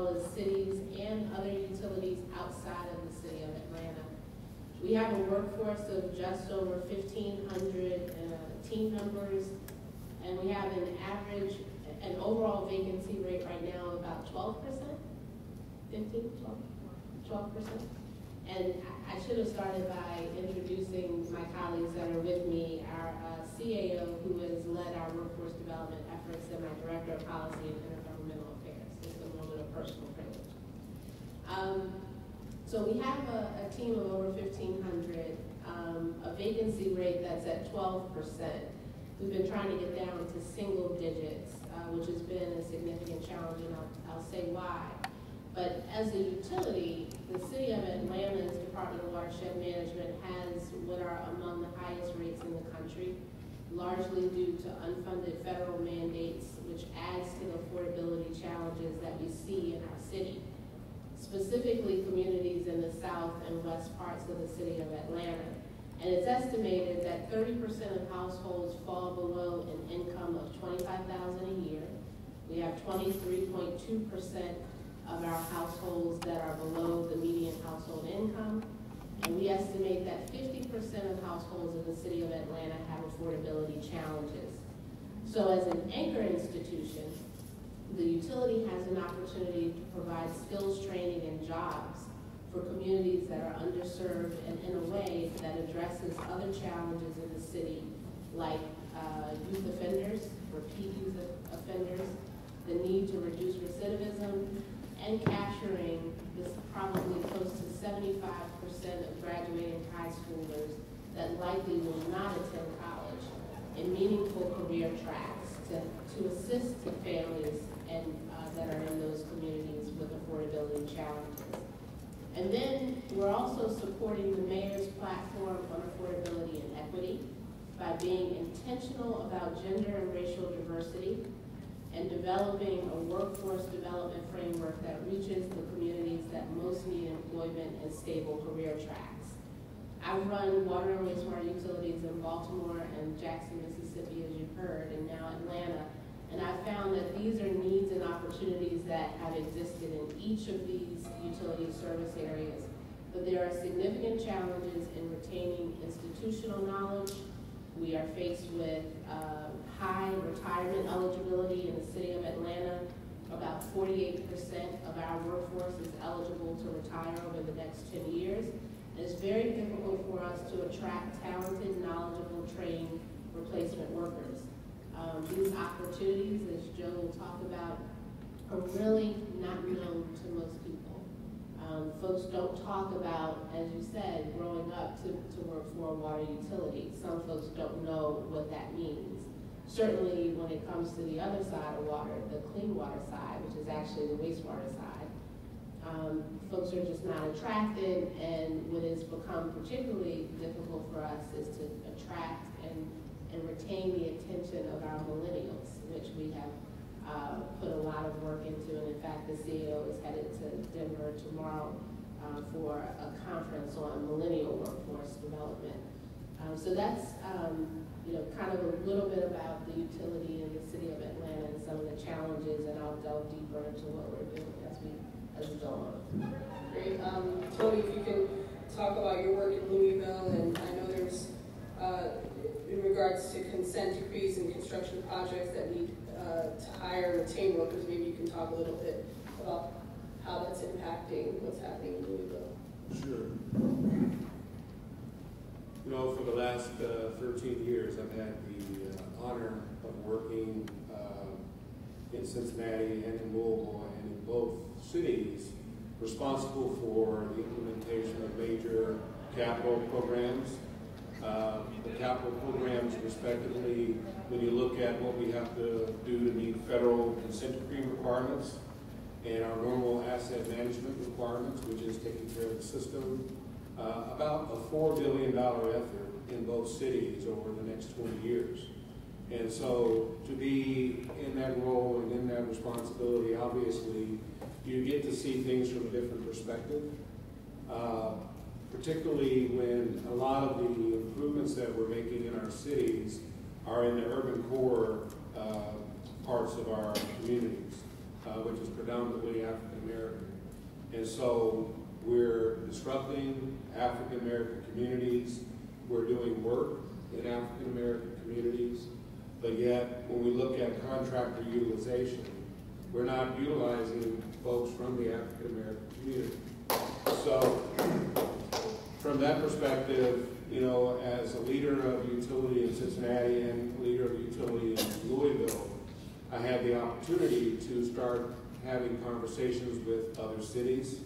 well as cities and other utilities outside of the city of Atlanta. We have a workforce of just over fifteen hundred, uh, team members, and we have an average, an overall vacancy rate right now about twelve percent? 15, 12, 12%. And I- should have started by introducing my colleagues that are with me, our uh, CAO, who has led our workforce development efforts, and my Director of Policy and Intergovernmental Affairs. It's a moment of personal. Um, So we have a, a team of over fifteen hundred, um, a vacancy rate that's at twelve percent. We've been trying to get down to single digits, uh, which has been a significant challenge, and I'll, I'll say why. But as a utility, the city of Atlanta's Department of Watershed Management has what are among the highest rates in the country, largely due to unfunded federal mandates, which adds to the affordability challenges that we see in our city. Specifically, communities in the south and west parts of the city of Atlanta. And it's estimated that thirty percent of households fall below an income of twenty-five thousand a year. We have twenty-three point two percent of our households that are below the median household income. And we estimate that fifty percent of households in the city of Atlanta have affordability challenges. So as an anchor institution, the utility has an opportunity to provide skills training and jobs for communities that are underserved and in a way that addresses other challenges in the city, like uh, youth offenders, repeat youth offenders, the need to reduce recidivism, and capturing this probably close to seventy-five percent of graduating high schoolers that likely will not attend college in meaningful career tracks to, to assist the families and, uh, that are in those communities with affordability challenges. And then we're also supporting the mayor's platform on affordability and equity by being intentional about gender and racial diversity and developing a workforce development framework that reaches the communities that most need employment and stable career tracks. I've run water and wastewater utilities in Baltimore and Jackson, Mississippi, as you've heard, and now Atlanta. And I found that these are needs and opportunities that have existed in each of these utility service areas. But there are significant challenges in retaining institutional knowledge. We are faced with uh, high retirement eligibility in the city of Atlanta. About 48% of our workforce is eligible to retire over the next 10 years. It's very difficult for us to attract talented, knowledgeable, trained replacement workers. Um, these opportunities, as Joe will talk about, are really not known to most people. Um, folks don't talk about, as you said, growing up to, to work for a water utility. Some folks don't know what that means. Certainly when it comes to the other side of water, the clean water side, which is actually the wastewater side, um, folks are just not attracted and what has become particularly difficult for us is to attract and, and retain the attention of our millennials, which we have uh, put a lot of work into. And in fact, the CEO is headed to Denver tomorrow uh, for a conference on millennial workforce development. Um, so that's um, you know, kind of a little bit about the utility in the city of Atlanta and some of the challenges, and I'll delve deeper into what we're doing as we as we go on. Great. Um, Tony, if you can talk about your work in Louisville, and I know there's, uh, in regards to consent decrees and construction projects that need uh, to hire and retain workers, maybe you can talk a little bit about how that's impacting what's happening in Louisville. Sure. You know, for the last uh, 13 years, I've had the uh, honor of working uh, in Cincinnati and in Louisville both cities responsible for the implementation of major capital programs. Uh, the capital programs respectively, when you look at what we have to do to meet federal consent decree requirements and our normal asset management requirements, which is taking care of the system, uh, about a $4 billion effort in both cities over the next 20 years. And so to be in that role and in that responsibility, obviously, you get to see things from a different perspective, uh, particularly when a lot of the improvements that we're making in our cities are in the urban core uh, parts of our communities. uh, which is predominantly African American. And so we're disrupting African American communities. We're doing work in African American communities. But yet, when we look at contractor utilization, we're not utilizing folks from the African American community. So, from that perspective, you know, as a leader of utility in Cincinnati and leader of utility in Louisville, I had the opportunity to start having conversations with other cities,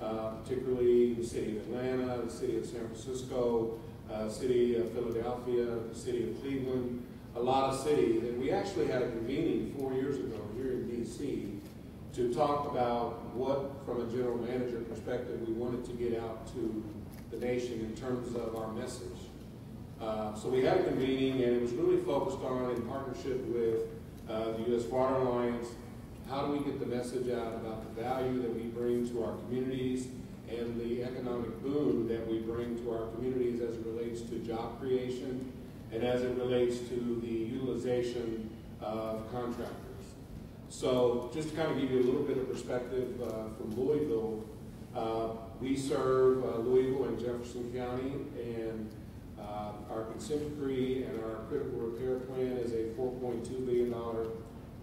uh, particularly the city of Atlanta, the city of San Francisco, uh, city of Philadelphia, the city of Cleveland, a lot of cities. And we actually had a convening four years ago here in D.C. to talk about what, from a general manager perspective, we wanted to get out to the nation in terms of our message. Uh, so we had a convening, and it was really focused on, in partnership with uh, the U.S. Water Alliance, how do we get the message out about the value that we bring to our communities and the economic boom that we bring to our communities as it relates to job creation and as it relates to the utilization of contractors. So just to kind of give you a little bit of perspective uh, from Louisville, uh, we serve uh, Louisville and Jefferson County, and uh, our consent decree and our critical repair plan is a $4.2 billion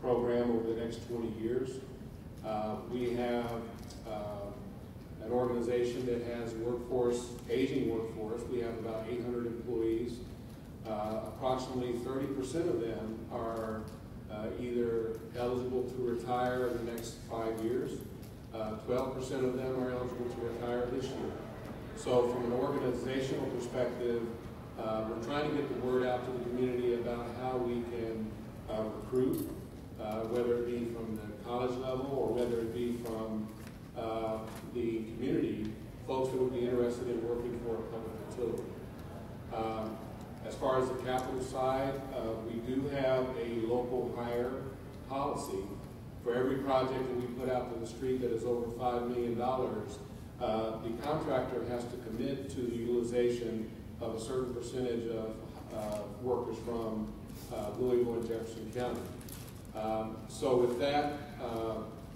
program over the next 20 years. Uh, we have uh, an organization that has workforce, aging workforce. We have about 800 employees. Uh, approximately 30% of them are uh, either eligible to retire in the next five years. 12% uh, of them are eligible to retire this year. So from an organizational perspective, uh, we're trying to get the word out to the community about how we can uh, recruit, uh, whether it be from the college level or whether it be from the community, folks who would be interested in working for a public utility. Um, as far as the capital side, uh, we do have a local hire policy. For every project that we put out to the street that is over $5 million, uh, the contractor has to commit to the utilization of a certain percentage of uh, workers from uh, Louisville and Jefferson County. Um, so with that, uh,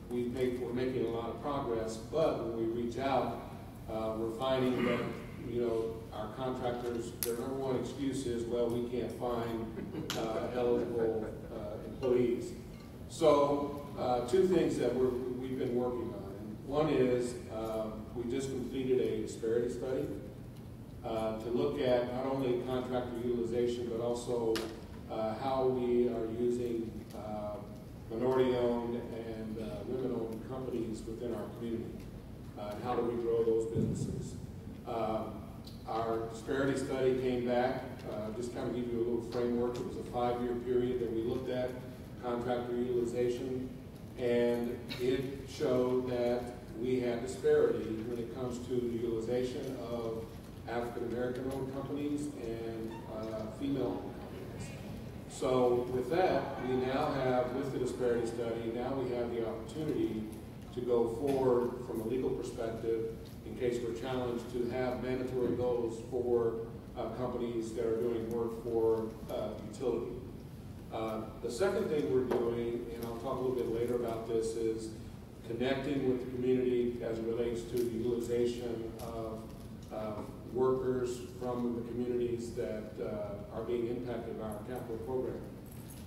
we we're making a lot of progress, but when we reach out, uh, we're finding that, you know, our contractors, their number one excuse is, well, we can't find uh, eligible uh, employees. So uh, two things that we're, we've been working on. One is um, we just completed a disparity study uh, to look at not only contractor utilization, but also uh, how we are using uh, minority-owned and women-owned companies within our community, and how do we grow those businesses. Um, our disparity study came back, uh, just kind of give you a little framework. It was a five-year period that we looked at contractor utilization, and it showed that we had disparity when it comes to the utilization of African American owned companies and uh, female owned companies. So with that, we now have, with the disparity study, now we have the opportunity to go forward from a legal perspective case we're challenged to have mandatory goals for uh, companies that are doing work for uh, utility. Uh, the second thing we're doing, and I'll talk a little bit later about this, is connecting with the community as it relates to the utilization of workers from the communities that uh, are being impacted by our capital program.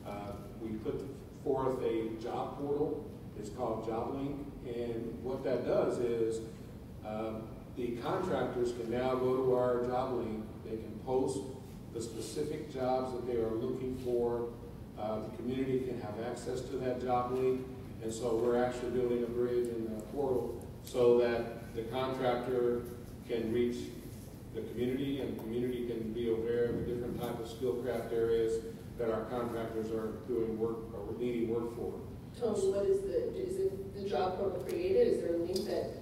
Uh, we put forth a job portal. It's called JobLink, and what that does is um, the contractors can now go to our job link. They can post the specific jobs that they are looking for. Uh, the community can have access to that job link. and so we're actually building a bridge in the portal so that the contractor can reach the community and the community can be aware of the different type of skill craft areas that our contractors are doing work or needing work for. Tony, what is the, is it the job portal created? Is there a link that?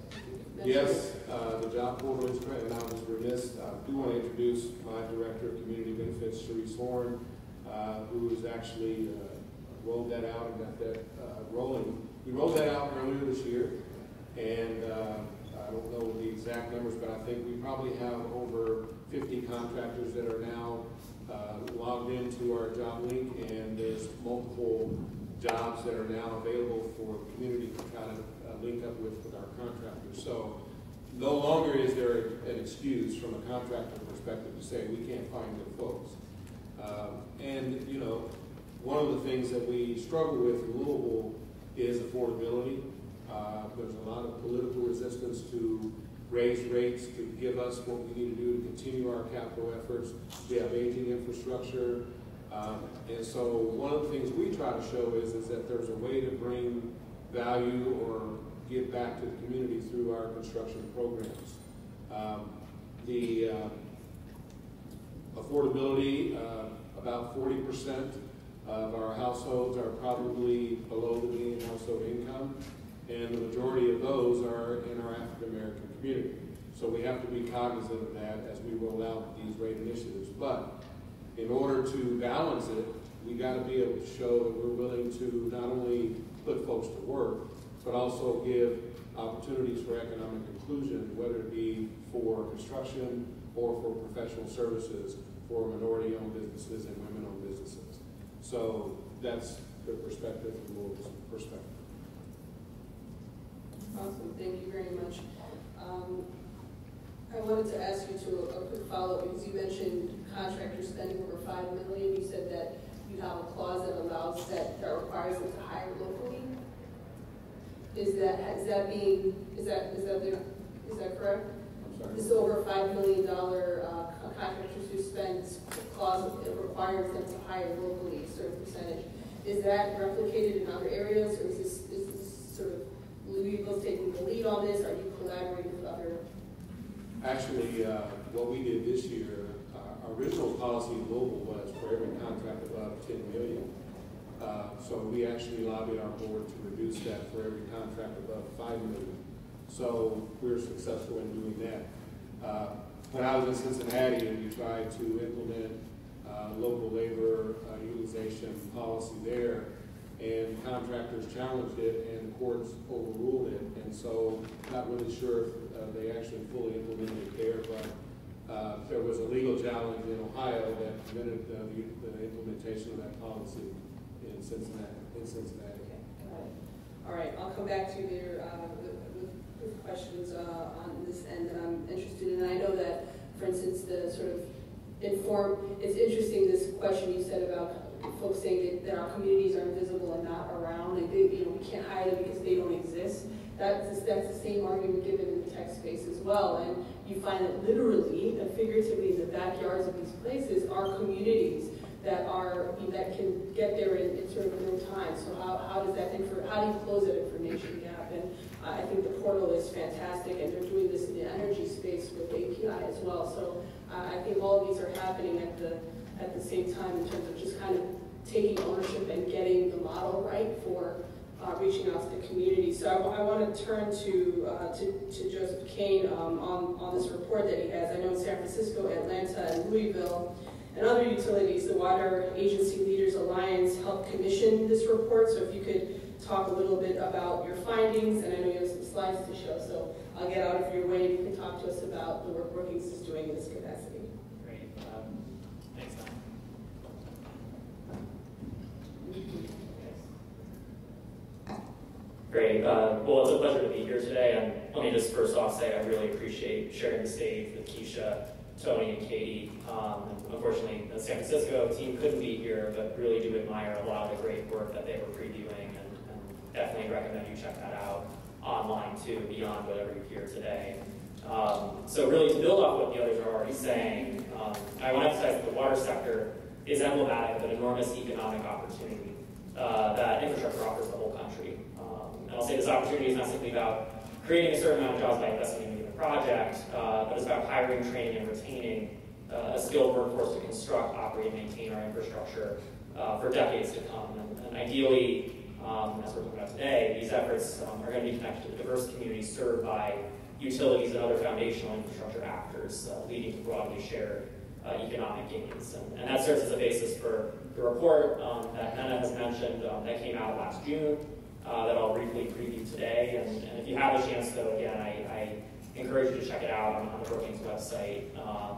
Yes, uh, the job portal is correct, and I was remiss, I do want to introduce my Director of Community Benefits, Sharice Horn, uh, who has actually uh, rolled that out and got that uh, rolling. We rolled that out earlier this year, and uh, I don't know the exact numbers, but I think we probably have over 50 contractors that are now uh, logged into our job link, and there's multiple jobs that are now available for community to kind of uh, link up with, contractors. So no longer is there an excuse from a contractor perspective to say we can't find good folks. Um, and, you know, one of the things that we struggle with in Louisville is affordability. Uh, there's a lot of political resistance to raise rates, to give us what we need to do to continue our capital efforts. We have aging infrastructure. Um, and so one of the things we try to show is, is that there's a way to bring value or give back to the community through our construction programs. Um, the uh, affordability, uh, about 40% of our households are probably below the median household income, and the majority of those are in our African American community. So we have to be cognizant of that as we roll out these rate initiatives. But in order to balance it, we got to be able to show that we're willing to not only put folks to work, but also give opportunities for economic inclusion, whether it be for construction or for professional services for minority-owned businesses and women-owned businesses. So that's the perspective from Louisville's perspective. Awesome, thank you very much. Um, I wanted to ask you to a quick follow-up because you mentioned contractors spending over five million. You said that you have a clause that allows that, that requires them to hire locally. Is that, is that being, is that, is that, the- is that correct? This over five million dollar, uh, contractors who spend clause requires them to hire locally a certain percentage. Is that replicated in other areas, or is this, is this sort of Louisville's taking the lead on this? Are you collaborating with other? Actually, uh, what we did this year, uh, our original policy in Louisville was for every contract above ten million. Uh, so we actually lobbied our board to reduce that for every contract above five million. So we were successful in doing that. Uh, when I was in Cincinnati, we tried to implement uh, local labor uh, utilization policy there, and contractors challenged it, and the courts overruled it. And so, not really sure if uh, they actually fully implemented it there, but uh, there was a legal challenge in Ohio that prevented uh, the, the implementation of that policy in Cincinnati. In Cincinnati. Okay. All right, I'll come back to your, uh, with, with- questions, uh, on this end that I'm interested in. I know that, for instance, the sort of inform, it's interesting, this question you said about folks saying that, that our communities are invisible and not around, and they, you know, we can't hire them because they don't exist. That's, that's the same argument given in the tech space as well, and you find that literally and figuratively in the backyards of these places are communities that are, that can get there in, in sort of no time. So how, how does that, infor- how do you close that information gap? And uh, I think the portal is fantastic, and they're doing this in the energy space with API as well. So uh, I think all of these are happening at the, at the same time in terms of just kind of taking ownership and getting the model right for uh, reaching out to the community. So I, want to turn to, uh, to, to Joseph Kane um, on, on this report that he has. I know in San Francisco, Atlanta, and Louisville, and other utilities, the Water Agency Leaders Alliance helped commission this report. So if you could talk a little bit about your findings, and I know you have some slides to show, so I'll get out of your way. and You can talk to us about the work Brookings is doing in this capacity. Great. Um, Thanks, Don. Great. Uh, Well, it's a pleasure to be here today. And let me just first off say I really appreciate sharing the stage with Keisha, Tony, and Katie. Um, Unfortunately, the San Francisco team couldn't be here, but really do admire a lot of the great work that they were previewing and and definitely recommend you check that out online too, beyond whatever you hear today. Um, So really, to build off what the others are already saying, um, I want to emphasize that the water sector is emblematic of an enormous economic opportunity uh, that infrastructure offers the whole country. Um, and I'll say this opportunity is not simply about creating a certain amount of jobs by investing in project, uh, but it's about hiring, training, and retaining uh, a skilled workforce to construct, operate, and maintain our infrastructure uh, for decades to come. And, and ideally, um, as we're talking about today, these efforts um, are going to be connected to the diverse communities served by utilities and other foundational infrastructure actors, uh, leading to broadly shared uh, economic gains. And, and that serves as a basis for the report um, that Hannah has mentioned um, that came out last June uh, that I'll briefly preview today. And, and if you have a chance, though, again, I encourage you to check it out on, on the Brookings website. Um,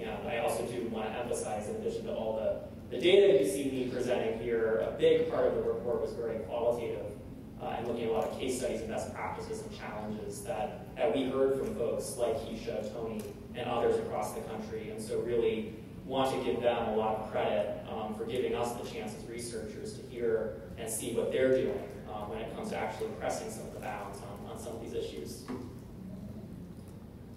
and I also do want to emphasize, in addition to all the the data that you see me presenting here, a big part of the report was very qualitative uh, and looking at a lot of case studies and best practices and challenges that, that we heard from folks like Keisha, Tony, and others across the country. And so really want to give them a lot of credit um, for giving us the chance as researchers to hear and see what they're doing um, when it comes to actually pressing some of the bounds on, on some of these issues.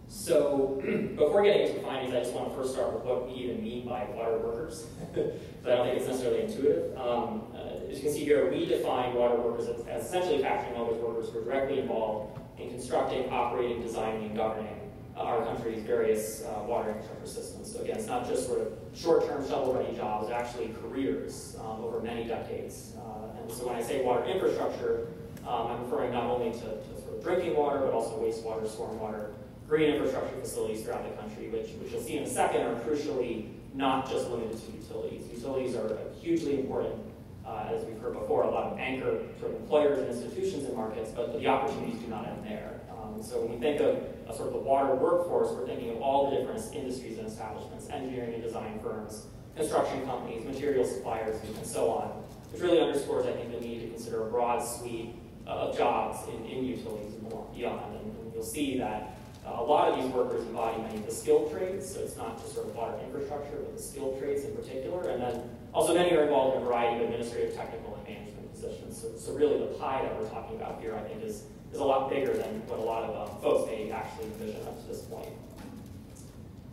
So before getting into findings, I just want to first start with what we even mean by water workers. but I don't think it's necessarily intuitive. Um, uh, as you can see here, we define water workers as, as essentially capturing all workers who are directly involved in constructing, operating, designing, and governing uh, our country's various uh, water infrastructure systems. So again, it's not just sort of short-term shovel-ready jobs, actually careers um, over many decades. Uh, and so when I say water infrastructure, um, I'm referring not only to, to sort of drinking water, but also wastewater, stormwater, green infrastructure facilities throughout the country, which, which you'll see in a second are crucially not just limited to utilities. Utilities are hugely important, uh, as we've heard before, a lot of anchor sort of employers and institutions and markets, but the opportunities do not end there. Um, so when we think of a sort of the water workforce, we're thinking of all the different industries and establishments, engineering and design firms, construction companies, material suppliers, and so on, which really underscores, I think, the need to consider a broad suite of jobs in, in utilities and beyond. And, and you'll see that a lot of these workers embody many of the skilled trades, so it's not just sort of water infrastructure, but the skilled trades in particular. And then also many are involved in a variety of administrative, technical, and management positions. So, so really the pie that we're talking about here, I think, is, is a lot bigger than what a lot of um, folks may actually envision up to this point.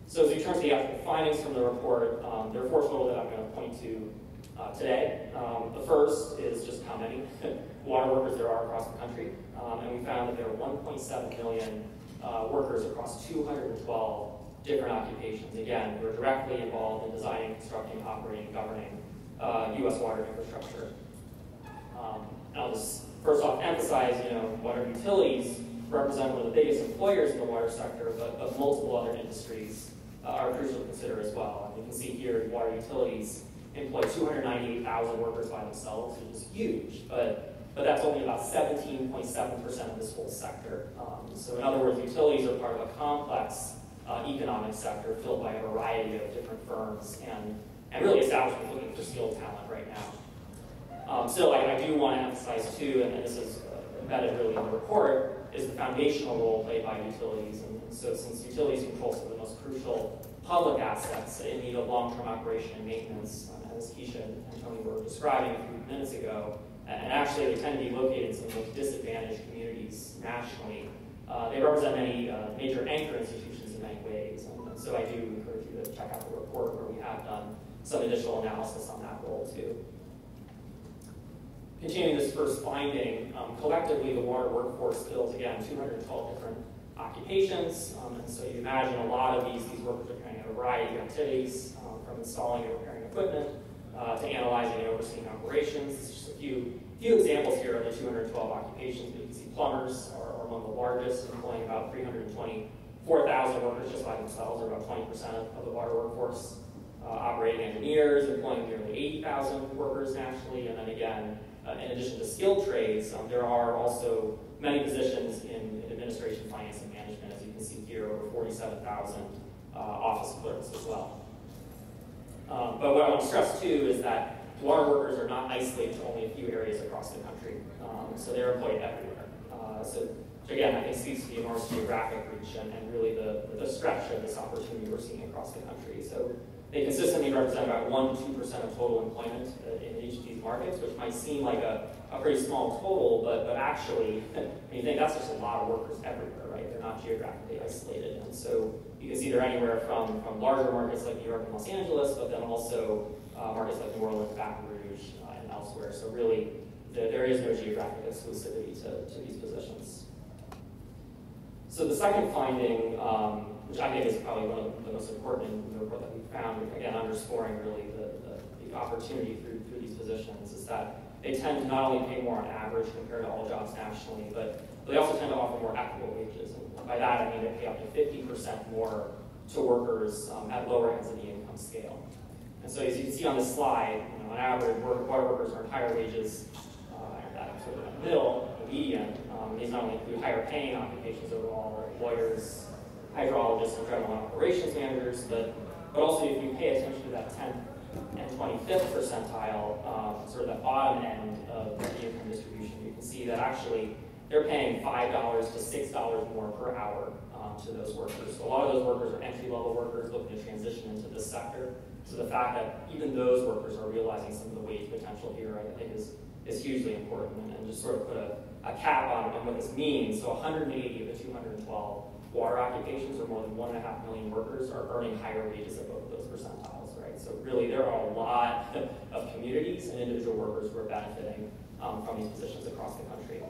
So as we turn to the actual findings from the report, um, there are four total that I'm going to point to uh, today. Um, the first is just how many water workers there are across the country. Um, and we found that there are 1.7 million uh, workers across 212 different occupations. Again, who are directly involved in designing, constructing, operating, governing uh, U.S. water infrastructure. Um, I'll just first off emphasize, you know, water utilities represent one of the biggest employers in the water sector, but, but multiple other industries uh, are crucial to consider as well. And you can see here, water utilities employ 298,000 workers by themselves, which is huge, but but that's only about 17.7% of this whole sector. Um, so in other words, utilities are part of a complex uh, economic sector filled by a variety of different firms and, and really establishments looking for skilled talent right now. Um, still, I, I, do want to emphasize too, and, this is embedded really in the report, is the foundational role played by utilities. And, and so since utilities control some of the most crucial public assets in need of long-term operation and maintenance, um, as Keisha and Tony were describing a few minutes ago, and actually they tend to be located in some of the most disadvantaged communities nationally. Uh, they represent many uh, major anchor institutions in many ways, and, so I do encourage you to check out the report where we have done some additional analysis on that role too. Continuing this first finding, um, collectively the water workforce fills, again, 212 different occupations, um, and so you imagine a lot of these, these workers are carrying a variety of activities, um, from installing and repairing equipment, uh, to analyzing and overseeing operations. Few, few examples here of the 212 occupations. You can see plumbers are, are among the largest, employing about 324,000 workers just by themselves, or about 20% of, of the water workforce. Uh, operating engineers employing nearly 80,000 workers nationally, and then again, uh, in addition to skilled trades, um, there are also many positions in, in, administration, finance, and management, as you can see here, over 47,000 uh, office clerks as well. Um, but what I want to stress too is that water workers are not isolated to only a few areas across the country. Um, so they're employed everywhere. Uh, so again, I think speaks to the enormous geographic reach and, and really the, the stretch of this opportunity we're seeing across the country. So they consistently represent about 1 to 2% of total employment uh, in each of these markets, which might seem like a, a pretty small total, but, but actually, you think that's just a lot of workers everywhere, right? They're not geographically isolated. And so you can see they're anywhere from, from larger markets like New York and Los Angeles, but then also uh, markets like New Orleans, Baton Rouge, uh, and elsewhere. So really, the, there is no geographic exclusivity to, to these positions. So the second finding, um, which I think is probably one of the most important in the report that we found, again, underscoring really the, the, the opportunity through, through these positions, is that they tend to not only pay more on average compared to all jobs nationally, but they also tend to offer more equitable wages. And by that, I mean they pay up to 50% more to workers um, at lower ends of the income scale. And so as you can see on this slide, you know, on average, water workers earn higher wages uh, at that sort of the median. Um, these not only include higher paying occupations overall, lawyers, hydrologists, and general operations managers, but, but also if you pay attention to that 10th and 25th percentile, um, sort of the bottom end of the income distribution, you can see that actually they're paying $5 to $6 more per hour um, to those workers. So a lot of those workers are entry-level workers looking to transition into this sector. So the fact that even those workers are realizing some of the wage potential here, I think, is, is hugely important. And, and just sort of put a, a cap on, on what this means. So 180 of the 212 water occupations, or more than one and a half million workers, are earning higher wages at both those percentiles, right? So really, there are a lot of communities and individual workers who are benefiting um, from these positions across the country.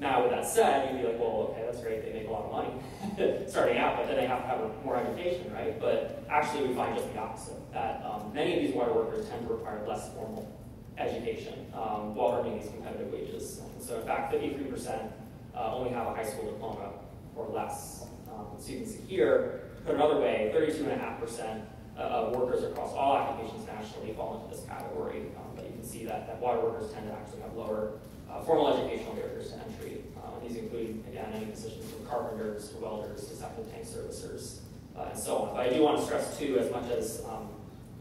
Now, with that said, you'd be like, well, okay, that's great, they make a lot of money starting out, but then they have to have more education, right? But actually, we find just the opposite, that um, many of these water workers tend to require less formal education um, while earning these competitive wages. And so, in fact, 53% uh, only have a high school diploma or less. Um, so you can see here, put another way, 32.5% uh, of workers across all occupations nationally fall into this category. Um, but you can see that, that water workers tend to actually have lower uh, formal educational barriers to entry. Uh, these include, again, any positions from carpenters welders to tank servicers uh, and so on. But I do want to stress, too, as much as um,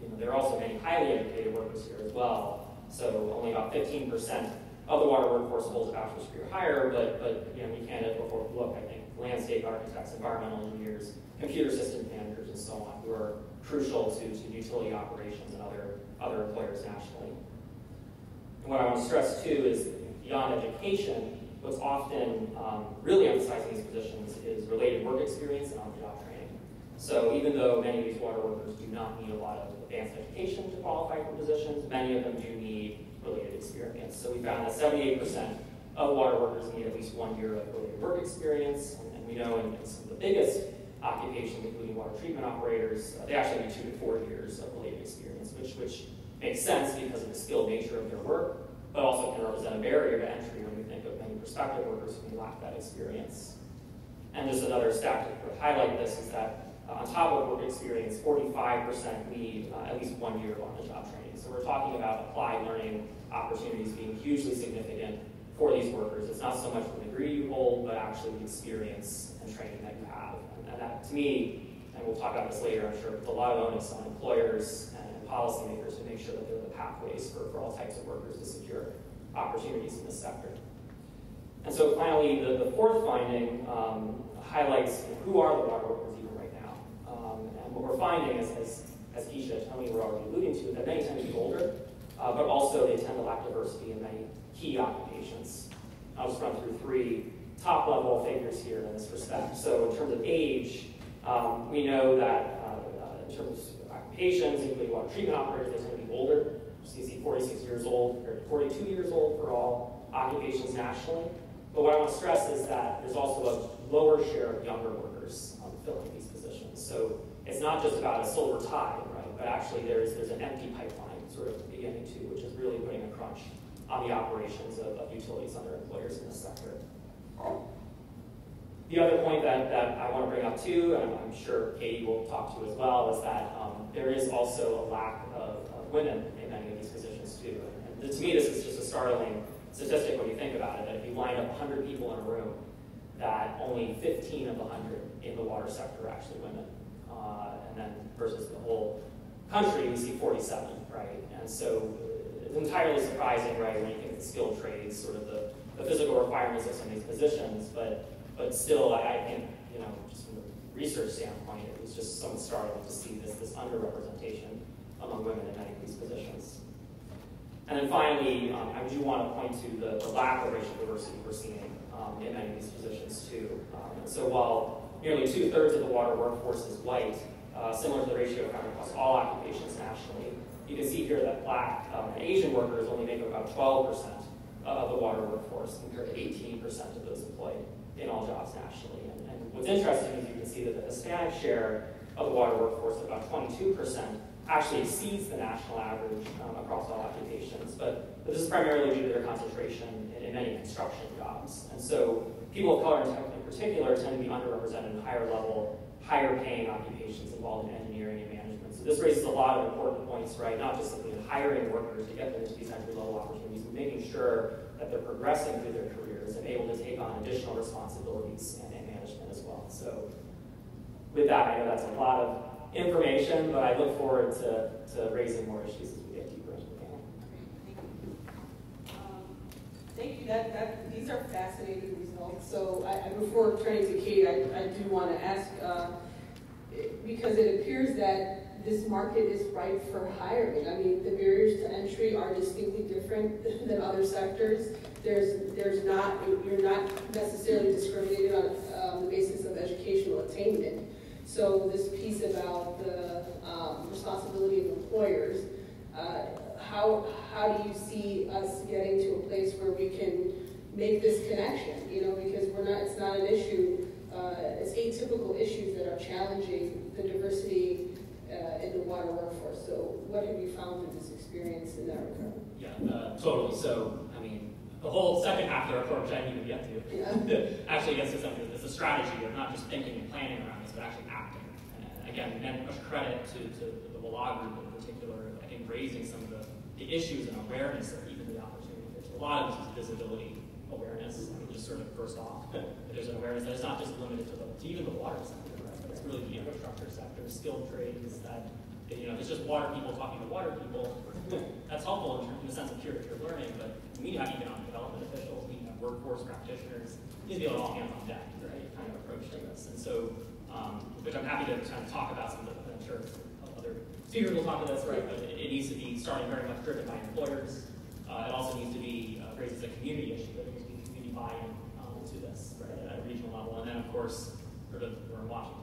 you know, there are also many highly educated workers here as well. So only about 15% of the water workforce holds a bachelor's degree or higher, but, but you know, we can't before look, I think, landscape architects, environmental engineers, computer system managers, and so on, who are crucial to, to utility operations and other, other employers nationally. And what I want to stress, too, is beyond education, what's often um, really emphasizing these positions is related work experience and on-the-job training. So even though many of these water workers do not need a lot of advanced education to qualify for positions, many of them do need related experience. So we found that 78% of water workers need at least one year of related work experience, and, and we know in, in, some of the biggest occupations, including water treatment operators, uh, they actually need two to four years of related experience, which, which makes sense because of the skilled nature of their work, but also can represent a barrier to entry when we think of many prospective workers who lack that experience. And just another stat to highlight this is that uh, on top of work experience, 45% need uh, at least one year of on-the-job training. So we're talking about applied learning opportunities being hugely significant for these workers. It's not so much the degree you hold, but actually the experience and training that you have. And, and that, to me, and we'll talk about this later, I'm sure, puts a lot of onus on employers policymakers to make sure that there are the pathways for, for all types of workers to secure opportunities in this sector. And so finally, the, the fourth finding um, highlights who are the water workers even right now. Um, and what we're finding, is, as, as Keisha Tony were already alluding to, that many tend to be older, uh, but also they tend to lack diversity in many key occupations. I'll just run through three top-level figures here in this respect. So in terms of age, um, we know that uh, uh, in terms of occupations, including water treatment operators, they tend to be older. So see 46 years old to 42 years old for all occupations nationally. But what I want to stress is that there's also a lower share of younger workers um, filling these positions. So it's not just about a silver tide, right? But actually there's, there's an empty pipeline sort of beginning to, which is really putting a crunch on the operations of, of utilities under employers in this sector. The other point that, that I want to bring up too, and I'm, I'm sure Katie will talk to as well, is that um, there is also a lack of, of, women in many of these positions too. And to me, this is just a startling statistic when you think about it, that if you line up 100 people in a room, that only 15 of the 100 in the water sector are actually women. Uh, and then versus the whole country, we see 47, right? And so it's entirely surprising, right, when you think of skilled trades, sort of the, the physical requirements of some of these positions, but but still, I, I think, you know, just from a research standpoint, it was just somewhat startling to see this, this underrepresentation among women in many of these positions. And then finally, um, I do want to point to the, the lack of racial diversity we're seeing um, in many of these positions too. Um, so while nearly two-thirds of the water workforce is white, uh, similar to the ratio found across all occupations nationally, you can see here that black um, and Asian workers only make up about 12% of the water workforce compared to 18% of those employed in all jobs nationally. And what's interesting is you can see that the Hispanic share of the water workforce, about 22%, actually exceeds the national average um, across all occupations. But, this is primarily due to their concentration in, in, many construction jobs. And so people of color in particular tend to be underrepresented in higher level, higher paying occupations involved in engineering and management. So this raises a lot of important points, right? Not just simply hiring workers to get them into these entry level opportunities, but making sure that they're progressing through their careers and able to take on additional responsibilities and, and management as well. So with that, I know that's a lot of information, but I look forward to, to raising more issues as we get deeper into the panel. Um, Thank you, that, that, these are fascinating results. So I- before turning to Kate, I, I do want to ask, uh, because it appears that this market is ripe for hiring. I mean, the barriers to entry are distinctly different than other sectors. There's, there's not, you're not necessarily discriminated on, um, the basis of educational attainment. So this piece about the, um, responsibility of employers, uh, how, how do you see us getting to a place where we can make this connection? You know, because we're not, it's not an issue, uh, it's atypical issues that are challenging the diversity, uh, in the water workforce. So what have you found through this experience in that regard? Yeah, uh, totally. So, I mean, the whole second half of the report, which I didn't even get to, Yeah. actually gets to something that's a strategy of not just thinking and planning around this, but actually acting. And again, and much credit to, to the WLA group in particular, I think raising some of the, the issues and awareness of even the opportunity. There's a lot of this is visibility awareness. I mean, just sort of first off, there's an awareness that it's not just limited to, the, to even the water sector, right? But it's really the infrastructure sector, skilled trades that, you know, it's just water people talking to water people, that's helpful in, in the sense of peer-to-peer learning, but we need to have economic development officials, we need to have workforce practitioners, it needs to be all hands on deck, right, kind of approach to this. And so, um, which I'm happy to kind of talk about some of the, I'm sure other speakers will talk about this, right, but it, it needs to be starting very much driven by employers. Uh, it also needs to be uh, raised as a community issue, there needs to be community buy-in um, to this, right, at a regional level. And then, of course, sort of, we're so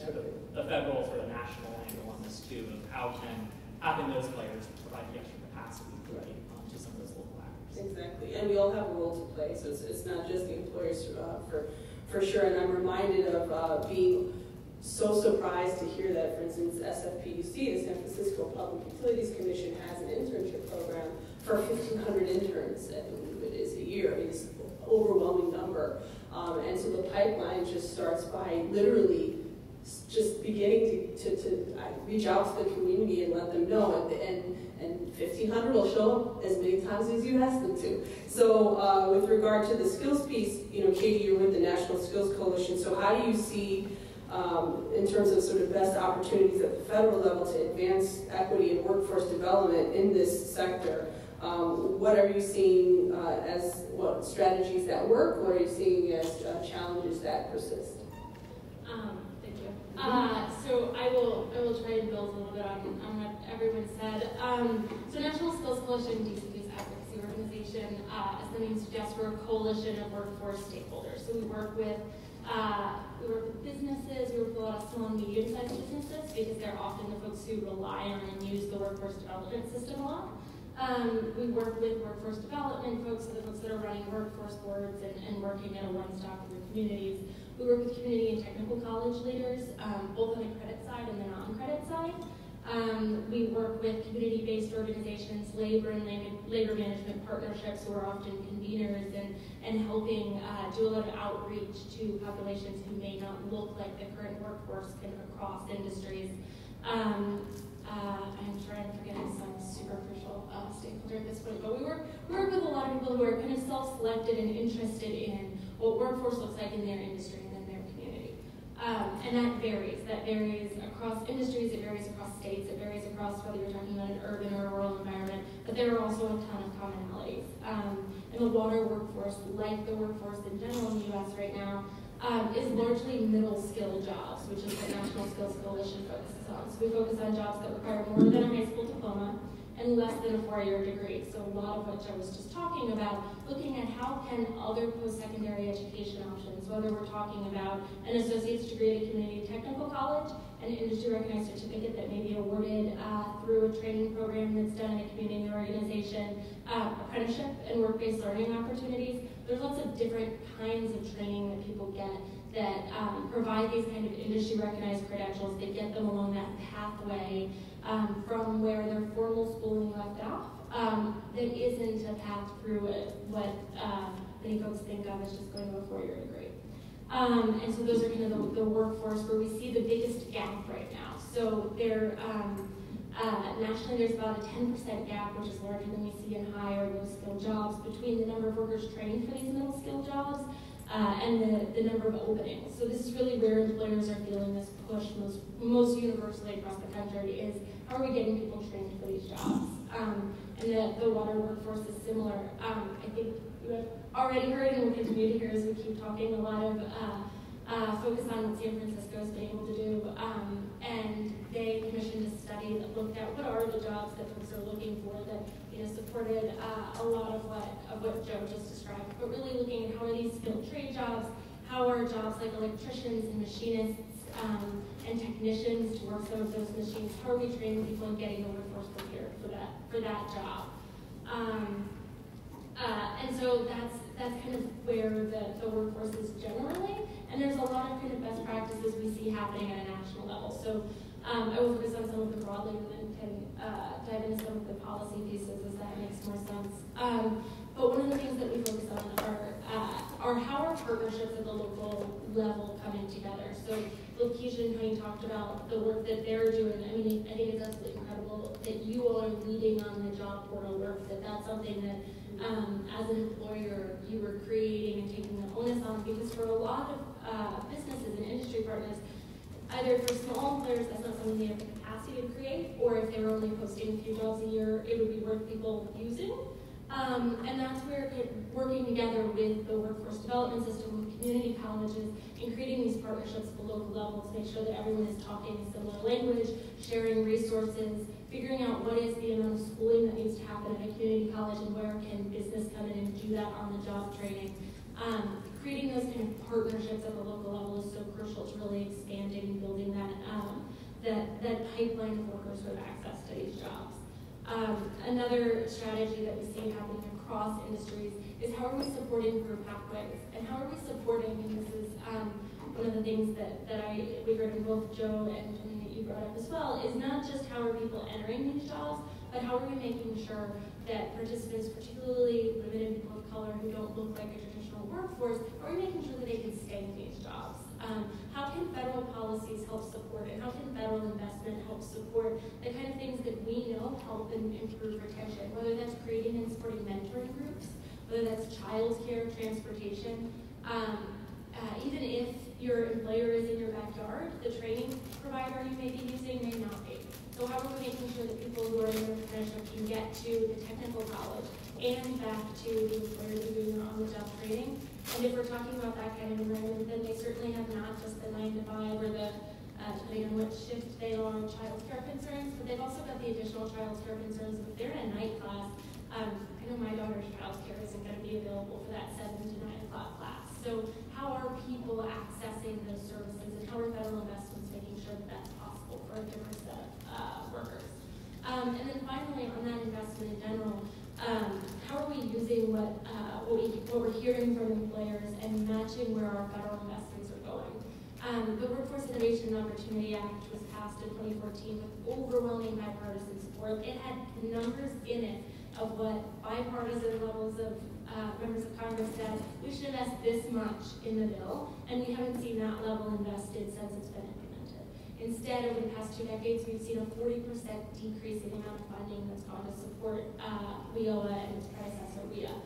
sort of the federal, sort of national angle on this too, of how can, how can those players provide the extra capacity, right, um, to some of those local actors. Exactly, and we all have a role to play, so it's, it's not just the employers uh, for, for sure. And I'm reminded of uh, being so surprised to hear that, for instance, SFPUC, the San Francisco Public Utilities Commission, has an internship program for 1,500 interns, I believe it is, a year. I mean, it's an overwhelming number. Um, and so the pipeline just starts by literally just beginning to, to, to reach out to the community and let them know. And, and, and 1,500 will show up as many times as you ask them to. So uh, with regard to the skills piece, you know, Katie, you're with the National Skills Coalition. So how do you see, um, in terms of sort of best opportunities at the federal level to advance equity and workforce development in this sector? Um, what are you seeing uh, as what strategies that work? What are you seeing as uh, challenges that persist? Um. Uh, so I will, I will try and build a little bit on, on what everyone said. Um, so National Skills Coalition, DCP's advocacy organization, uh, as the name suggests, we're a coalition of workforce stakeholders. So we work with, uh, we work with businesses, we work with a lot of small and medium-sized businesses because they're often the folks who rely on and use the workforce development system a lot. Um, we work with workforce development folks, so the folks that are running workforce boards and, and working at a one-stop their communities. We work with community and technical college leaders, um, both on the credit side and the non-credit side. Um, we work with community-based organizations, labor and labor, management partnerships who are often conveners and, and helping uh, do a lot of outreach to populations who may not look like the current workforce can across industries. Um, uh, I'm trying to forget some superficial uh, stakeholder at this point, but we work, we work with a lot of people who are kind of self-selected and interested in what workforce looks like in their industry and in their community. Um, and that varies. That varies across industries, it varies across states, it varies across whether you're talking about an urban or rural environment, but there are also a ton of commonalities. Um, and the water workforce, like the workforce in general in the U.S. right now, um, is largely middle skill jobs, which is what National Skills Coalition focuses on. So we focus on jobs that require more than a high school diploma and less than a four-year degree. So a lot of which I was just talking about, looking at how can other post-secondary education options, whether we're talking about an associate's degree at a community technical college, an industry recognized certificate that may be awarded uh, through a training program that's done in a community organization, uh, apprenticeship and work-based learning opportunities. There's lots of different kinds of training that people get that um, provide these kind of industry recognized credentials that get them along that pathway um, from where their formal schooling left off um, that isn't a path through what uh, many folks think of as just going to a four-year degree. Um, and so those are kind of the, the, workforce where we see the biggest gap right now. So there, um, uh, nationally, there's about a 10% gap, which is larger than we see in higher low skill jobs between the number of workers trained for these middle skill jobs uh, and the, the number of openings. So this is really where employers are feeling this push most, most universally across the country is how are we getting people trained for these jobs? Um, and the, the water workforce is similar. Um, I think have already heard and will continue to hear as we keep talking a lot of uh, uh, focus on what San Francisco has been able to do. Um, and they commissioned a study that looked at what are the jobs that folks are looking for that you know supported uh, a lot of what of what Joe just described. But really looking at how are these skilled trade jobs, how are jobs like electricians and machinists um, and technicians to work some of those machines. How are we training people and getting the workforce prepared for that for that job? Um, uh, and so that's that's kind of where the, the workforce is generally. And there's a lot of kind of best practices we see happening at a national level. So um, I will focus on some of the broadly and then can uh, dive into some of the policy pieces as that makes more sense. Um, but one of the things that we focus on are, uh, are how our partnerships at the local level coming together. So both Keisha and Tony talked about the work that they're doing. I mean, I think it's absolutely incredible that you all are leading on the job portal work, that that's something that um, as an employer you were creating and taking the onus on because for a lot of uh, businesses and industry partners, either for small employers that's not something they have the capacity to create, or if they were only posting a few jobs a year, it would be worth people using. Um, and that's where working together with the workforce development system, with community colleges, and creating these partnerships at the local level to make sure that everyone is talking a similar language, sharing resources, figuring out what is the amount of schooling that needs to happen at a community college and where can business come in and do that on the job training. Um, creating those kind of partnerships at the local level is so crucial to really expanding and building that um, that, that pipeline of workers with access to these jobs. Um, another strategy that we see happening across industries is how are we supporting career pathways and how are we supporting, and this is um, one of the things that, that I we heard in both Joe and something that you brought up as well, is not just how are people entering these jobs, but how are we making sure that participants, particularly women and people of color who don't look like a traditional workforce, are we making sure that they can stay in these jobs? Um, how can federal policies help support it? How can federal investment help support the kind of things that we know help and improve retention, whether that's creating and supporting mentoring groups, whether that's childcare, transportation. Um, uh, even if your employer is in your backyard, the training provider you may be using may not be. So how are we making sure that people who are in their profession can get to the technical college and back to the employer they're doing on-the-job training? And if we're talking about that kind of environment, then they certainly have not just the nine to five or the, uh, depending on what shift they are, child care concerns, but they've also got the additional child care concerns. If they're in a night class, um, I know my daughter's child care isn't going to be available for that seven to nine o'clock class. So how are people accessing those services and how are federal investments making sure that that's possible for a different set of uh, workers. Um, and then finally, on that investment in general, um, how are we using what, uh, what, we, what we're hearing from employers and matching where our federal investments are going? Um, the Workforce Innovation and Opportunity Act was passed in 2014 with overwhelming bipartisan support. It had numbers in it of what bipartisan levels of uh, members of Congress said, we should invest this much in the bill, and we haven't seen that level invested since it's been Instead, over the past two decades, we've seen a 40% decrease in the amount of funding that's gone to support uh, WIOA and its predecessor, WIA.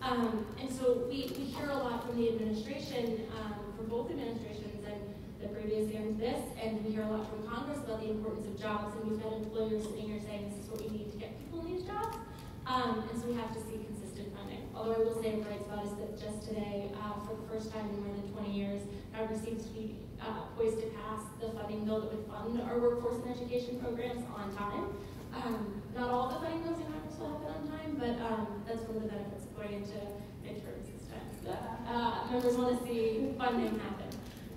Um, and so we, we hear a lot from the administration, um, from both administrations and the previous and this, and we hear a lot from Congress about the importance of jobs, and we've had employers sitting here saying this is what we need to get people in these jobs. Um, and so we have to see consistent funding. Although I will say a bright spot is that just today, uh, for the first time in more than 20 years, Congress seems to be uh, poised to pass the funding bill that would fund our workforce and education programs on time. Um, not all the funding bills in Congress will happen on time, but um, that's one of the benefits of going into midterms this time. Uh, members want to see funding happen.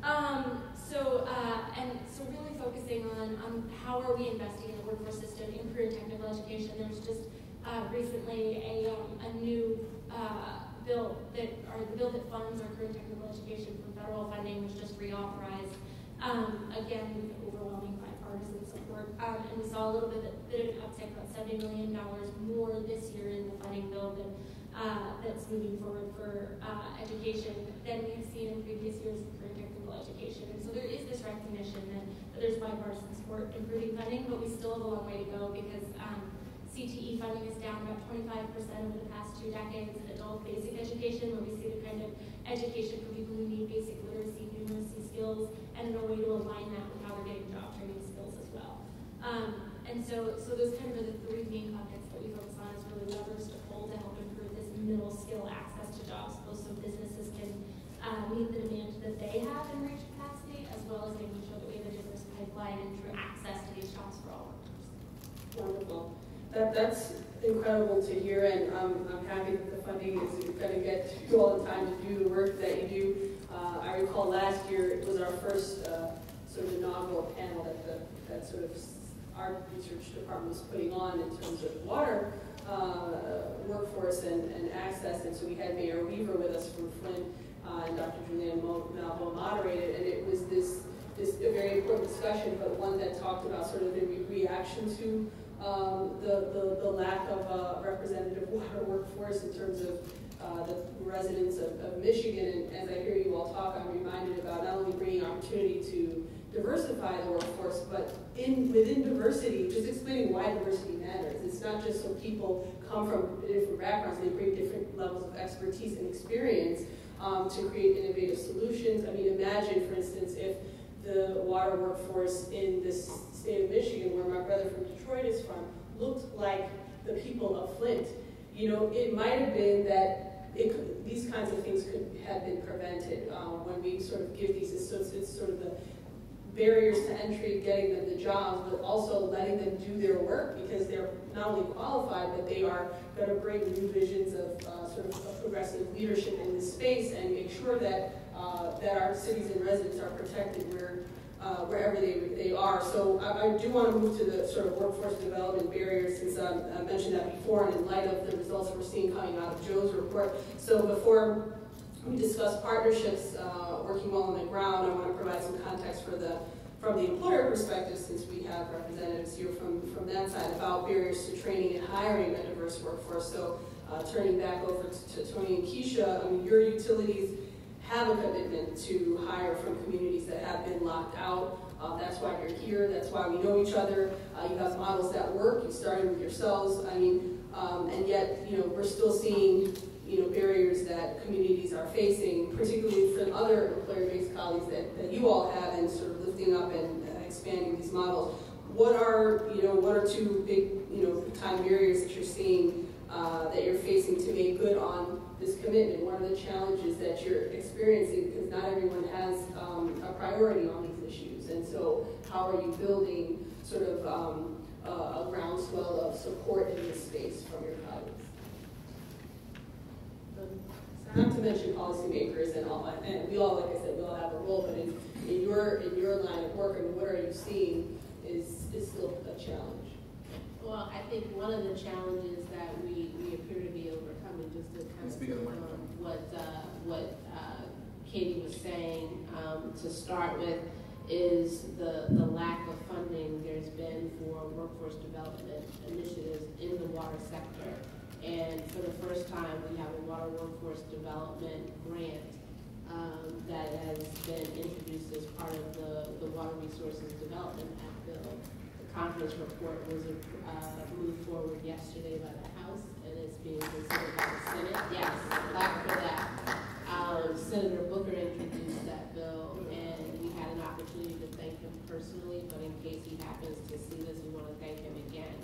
Um, so, uh, and so really focusing on, how are we investing in the workforce system, in career technical education. There's just uh, recently a, um, a new uh, bill that, or the bill that funds our career technical education from federal funding was just reauthorized. Um, again, with overwhelming bipartisan support. Um, and we saw a little bit, bit of an uptick, about $70 million more this year in the funding bill that, uh, that's moving forward for uh, education than we've seen in previous years of career technical education. And so there is this recognition that, that there's bipartisan support improving funding, but we still have a long way to go because um, CTE funding is down about 25% over the past two decades in adult basic education, where we see the kind of education for people who need basic literacy, numeracy skills, and a way to align that with how we're getting job training skills as well. Um, and so, so those kind of are the three main buckets that we focus on is really levers to pull to help improve this middle skill access to jobs, both so businesses can uh, meet the demand that they have in reach capacity, as well as making sure that we have a diverse pipeline and true access to these jobs for all workers. Wonderful. That, that's incredible to hear, and um, I'm happy that the funding is going to get you all the time to do the work that you do. Uh, I recall last year, it was our first uh, sort of inaugural panel that the, that sort of our research department was putting on in terms of water uh, workforce and, and access, and so we had Mayor Weaver with us from Flint, uh, and Dr. Julianne Mo- Malveaux moderated, and it was this, this a very important discussion, but one that talked about sort of the re- reaction to um, the, the, the lack of a representative water workforce in terms of uh, the residents of, of Michigan. And as I hear you all talk, I'm reminded about not only bringing opportunity to diversify the workforce, but in within diversity, just explaining why diversity matters. It's not just so people come from different backgrounds, they bring different levels of expertise and experience um, to create innovative solutions. I mean, imagine, for instance, if the water workforce in this state of Michigan, where my brother from Detroit is from, looked like the people of Flint. You know, it might have been that it could, these kinds of things could have been prevented um, when we sort of give these, it's sort of the barriers to entry, getting them the jobs, but also letting them do their work because they're not only qualified, but they are going to bring new visions of uh, sort of progressive leadership in this space and make sure that uh, that our cities and residents are protected where uh, wherever they, they are. So I, I do want to move to the sort of workforce development barriers since um, I mentioned that before and in light of the results we're seeing coming out of Joe's report. So before we discuss partnerships uh, working well on the ground, I want to provide some context for the from the employer perspective, since we have representatives here from, from that side, about barriers to training and hiring a diverse workforce. So uh, turning back over to, to Tony and Keisha, I mean, your utilities have a commitment to hire from communities that have been locked out. Uh, that's why you're here. That's why we know each other. Uh, you have models that work. You started with yourselves. I mean, um, and yet, you know, we're still seeing, you know, barriers that communities are facing, particularly from other employer-based colleagues that, that you all have in sort of lifting up and uh, expanding these models. What are, you know, one or two big, you know, time barriers that you're seeing uh, that you're facing to make good on this commitment? one of the challenges that you're experiencing? Because not everyone has um, a priority on these issues. And so how are you building sort of um, a, a groundswell of support in this space from your colleagues? Not to mention policymakers and all, and we all, like I said, we all have a role, but in, in your in your line of work, I mean, what are you seeing is is still a challenge? Well, I think one of the challenges that we, we appear to be just to kind of Speak build on what, uh, what, uh, Katie was saying, um, to start with, is the, the lack of funding there's been for workforce development initiatives in the water sector. And for the first time, we have a water workforce development grant, um, that has been introduced as part of the, the Water Resources Development Act bill The conference report was uh, moved forward yesterday by the House, and it's being considered by the Senate. Yes, clap for that. Um, Senator Booker introduced that bill, and we had an opportunity to thank him personally, but in case he happens to see this, we want to thank him again.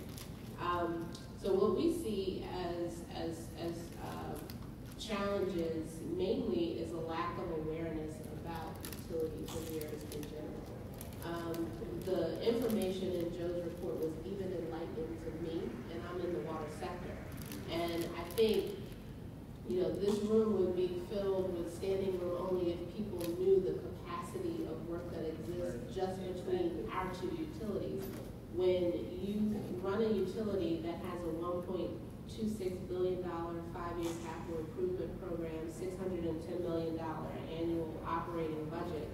Um, so what we see as, as, as um, challenges mainly is a lack of awareness about utility careers in general. Um, the information in Joe's report was even enlightening to me, and I'm in the water sector. And I think, you know, this room would be filled with standing room only if people knew the capacity of work that exists just between our two utilities. When you run a utility that has a one point two six billion dollar five-year capital improvement program, six hundred and ten million dollar annual operating budget,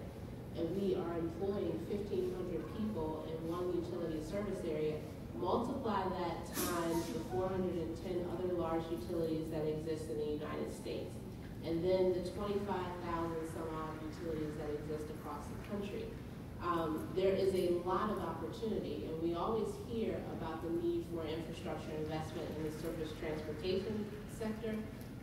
and we are employing fifteen hundred people in one utility service area, multiply that times the four hundred and ten other large utilities that exist in the United States, and then the twenty-five thousand some odd utilities that exist across the country. Um, there is a lot of opportunity, and we always hear about the need for infrastructure investment in the surface transportation sector.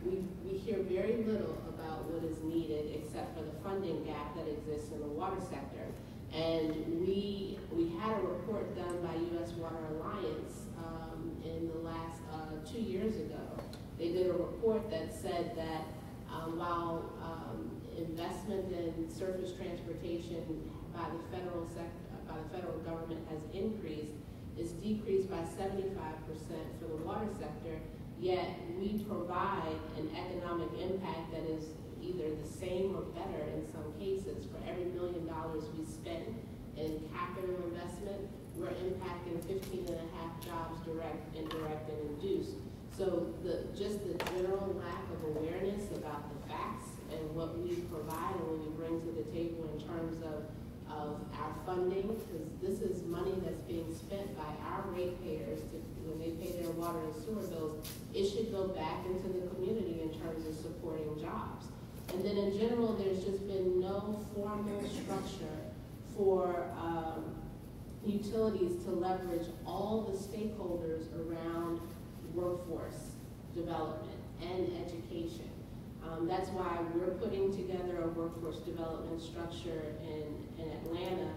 We, we hear very little about what is needed except for the funding gap that exists in the water sector. And we, we had a report done by U.S. Water Alliance um, in the last, uh, two years ago. They did a report that said that um, while um, investment in surface transportation by the federal sector, by the federal government has increased, it's decreased by seventy-five percent for the water sector, yet we provide an economic impact that is either the same or better in some cases. For every million dollars we spend in capital investment, we're impacting 15 and a half jobs, direct, indirect, and induced. So the, just the general lack of awareness about the facts and what we provide and what we bring to the table in terms of, of our funding, because this is money that's being spent by our ratepayers to, when they pay their water and sewer bills, it should go back into the community in terms of supporting jobs. And then in general, there's just been no formal structure for, um, utilities to leverage all the stakeholders around workforce development and education. Um, that's why we're putting together a workforce development structure in, in Atlanta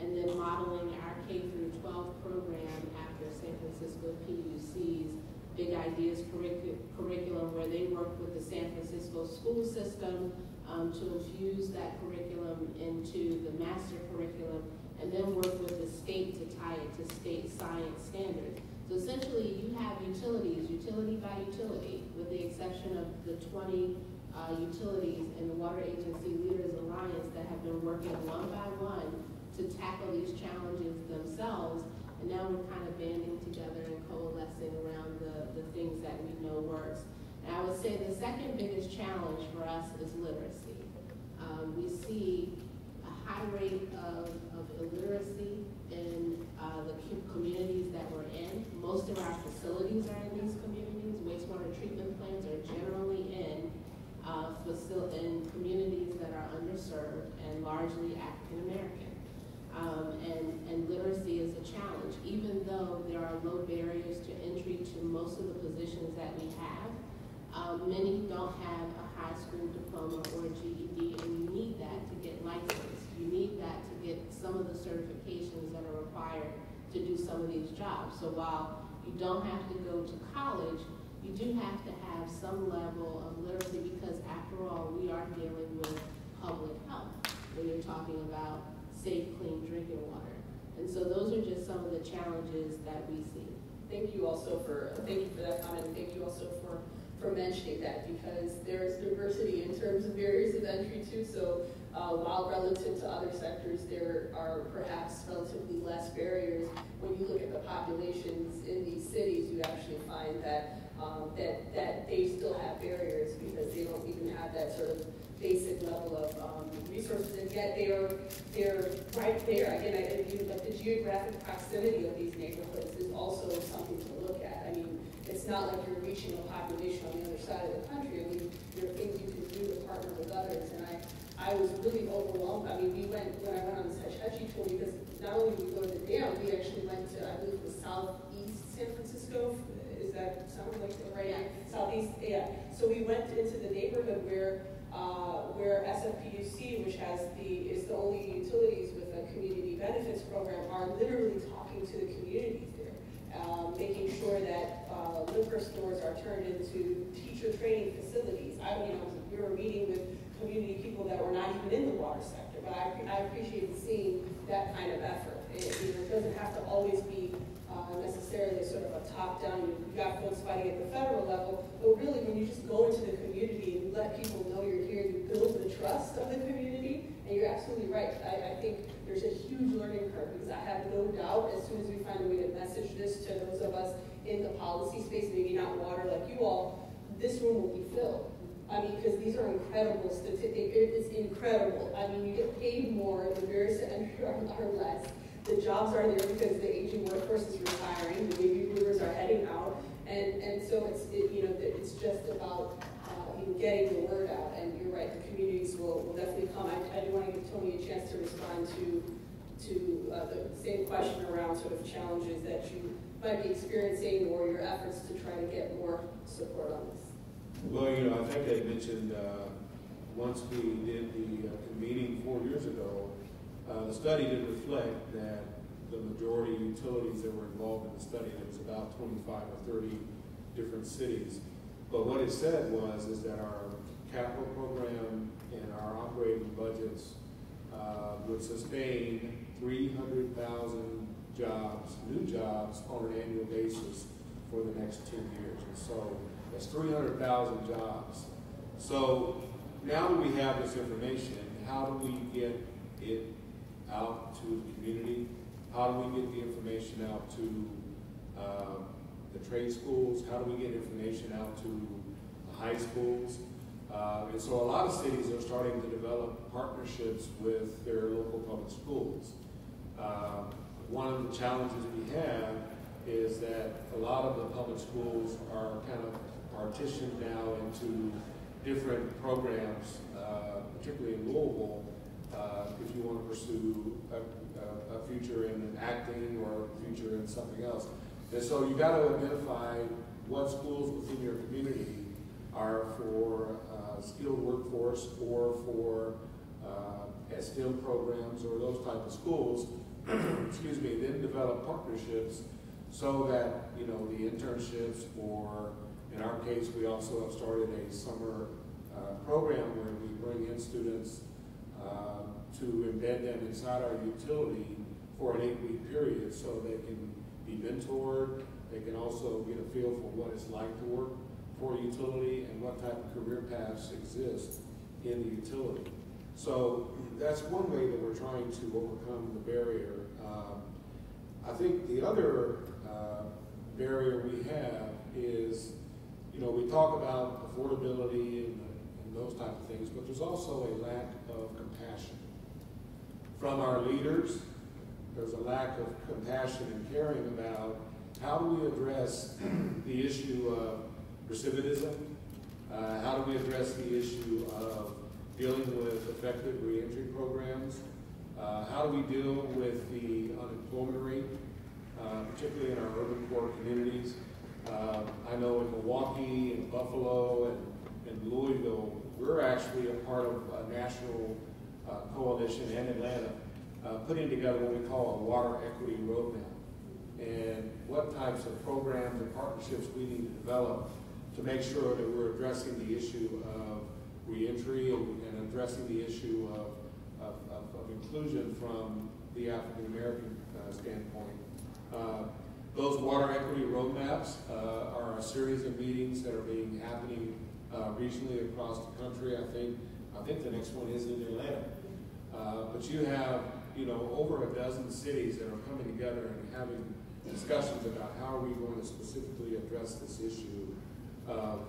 and then modeling our K through 12 program after San Francisco PUC's Big Ideas curricu- curriculum where they work with the San Francisco school system um, to infuse that curriculum into the master curriculum and then work with the state to tie it to state science standards. So essentially, you have utilities, utility by utility, with the exception of the 20 uh, utilities and the Water Agency Leaders Alliance that have been working one by one to tackle these challenges themselves. And now we're kind of banding together and coalescing around the, the things that we know works. And I would say the second biggest challenge for us is literacy. Um, we see a high rate of, of illiteracy in uh, the communities that we're in. Most of our facilities are in these communities. Wastewater treatment plants are generally in uh, in communities that are underserved and largely African American. Um, and, and literacy is a challenge, even though there are low barriers to entry to most of the positions that we have. Um, many don't have a high school diploma or a GED, and you need that to get licensed. You need that to get some of the certifications that are required to do some of these jobs. So while you don't have to go to college, you do have to have some level of literacy because after all, we are dealing with public health when you're talking about safe, clean drinking water. And so those are just some of the challenges that we see. Thank you also for, thank you for that comment, thank you also for, for mentioning that, because there is diversity in terms of barriers of entry too, so, uh, while relative to other sectors, there are perhaps relatively less barriers, when you look at the populations in these cities, you actually find that, um, that, that they still have barriers, because they don't even have that sort of basic level of, um, resources, and yet they are, they're right there, again, I, mean, like the geographic proximity of these neighborhoods is also something to look at. I mean, it's not like you're reaching a population on the other side of the country. I mean, there are things you can do to partner with others, and I, I was really overwhelmed. I mean, we went, when I went on this Hetchy tour, because not only did we go to the dam, we actually went to, I believe it was southeast San Francisco. Is that sound like the right? Yeah. Southeast, yeah. So we went into the neighborhood where, uh, where SFPUC, which has the, is the only utilities with a community benefits program, are literally talking to the communities there. Um, making sure that, uh, liquor stores are turned into teacher training facilities. I, you know, we were meeting with community people that were not even in the water sector, but I, I appreciated seeing that kind of effort. It, you know, it doesn't have to always be, uh, necessarily sort of a top-down, you've got folks fighting at the federal level, but really when you just go into the community and let people know you're here, you build the trust of the community, and you're absolutely right. I, I think there's a huge learning curve, because I have no doubt as soon as we find a way to message this to those of us in the policy space, maybe not water like you all, this room will be filled. I mean, because these are incredible statistics, it is incredible. I mean, you get paid more, the barriers to entry are less. The jobs are there because the aging workforce is retiring, the baby boomers are heading out, and, and so it's, it, you know, it's just about, uh, getting the word out, and you're right, the communities will, will definitely come. I, I do want to give Tony a chance to respond to, to, uh, the same question around sort of challenges that you might be experiencing or your efforts to try to get more support on this. Well, you know, I think I mentioned, uh, once we did the uh, convening four years ago, Uh, the study did reflect that the majority of utilities that were involved in the study, there was about twenty-five or thirty different cities. But what it said was, is that our capital program and our operating budgets, uh, would sustain three hundred thousand jobs, new jobs on an annual basis for the next ten years. And so, that's three hundred thousand jobs. So, now that we have this information, how do we get it out to the community? How do we get the information out to uh, the trade schools? How do we get information out to the high schools? Uh, and so a lot of cities are starting to develop partnerships with their local public schools. Uh, one of the challenges we have is that a lot of the public schools are kind of partitioned now into different programs, uh, particularly in Louisville, uh, if you want to pursue a, a, future in acting or a future in something else. And so you've got to identify what schools within your community are for uh, skilled workforce or for uh, STEM programs or those type of schools. excuse me. Then develop partnerships so that you know the internships or in our case we also have started a summer uh, program where we bring in students uh, to embed them inside our utility for an eight-week period so they can be mentored. They can also get a feel for what it's like to work for a utility and what type of career paths exist in the utility. So that's one way that we're trying to overcome the barrier. Um, I think the other uh, barrier we have is, you know, we talk about affordability and, and those type of things, but there's also a lack of compassion. From our leaders, there's a lack of compassion and caring about how do we address the issue of recidivism? Uh, how do we address the issue of dealing with effective reentry programs? Uh, how do we deal with the unemployment rate, uh, particularly in our urban core communities? Uh, I know in Milwaukee and Buffalo and, and Louisville, we're actually a part of a national uh, coalition and Atlanta uh, putting together what we call a water equity roadmap and what types of programs and partnerships we need to develop to make sure that we're addressing the issue of reentry and, and addressing the issue of, of, of, of inclusion from the African American uh, standpoint. Uh, those water equity roadmaps uh, are a series of meetings that are being happening uh, regionally across the country. I think I think the next one is in Atlanta. Uh, but you have you know over a dozen cities that are coming together and having discussions about how are we going to specifically address this issue of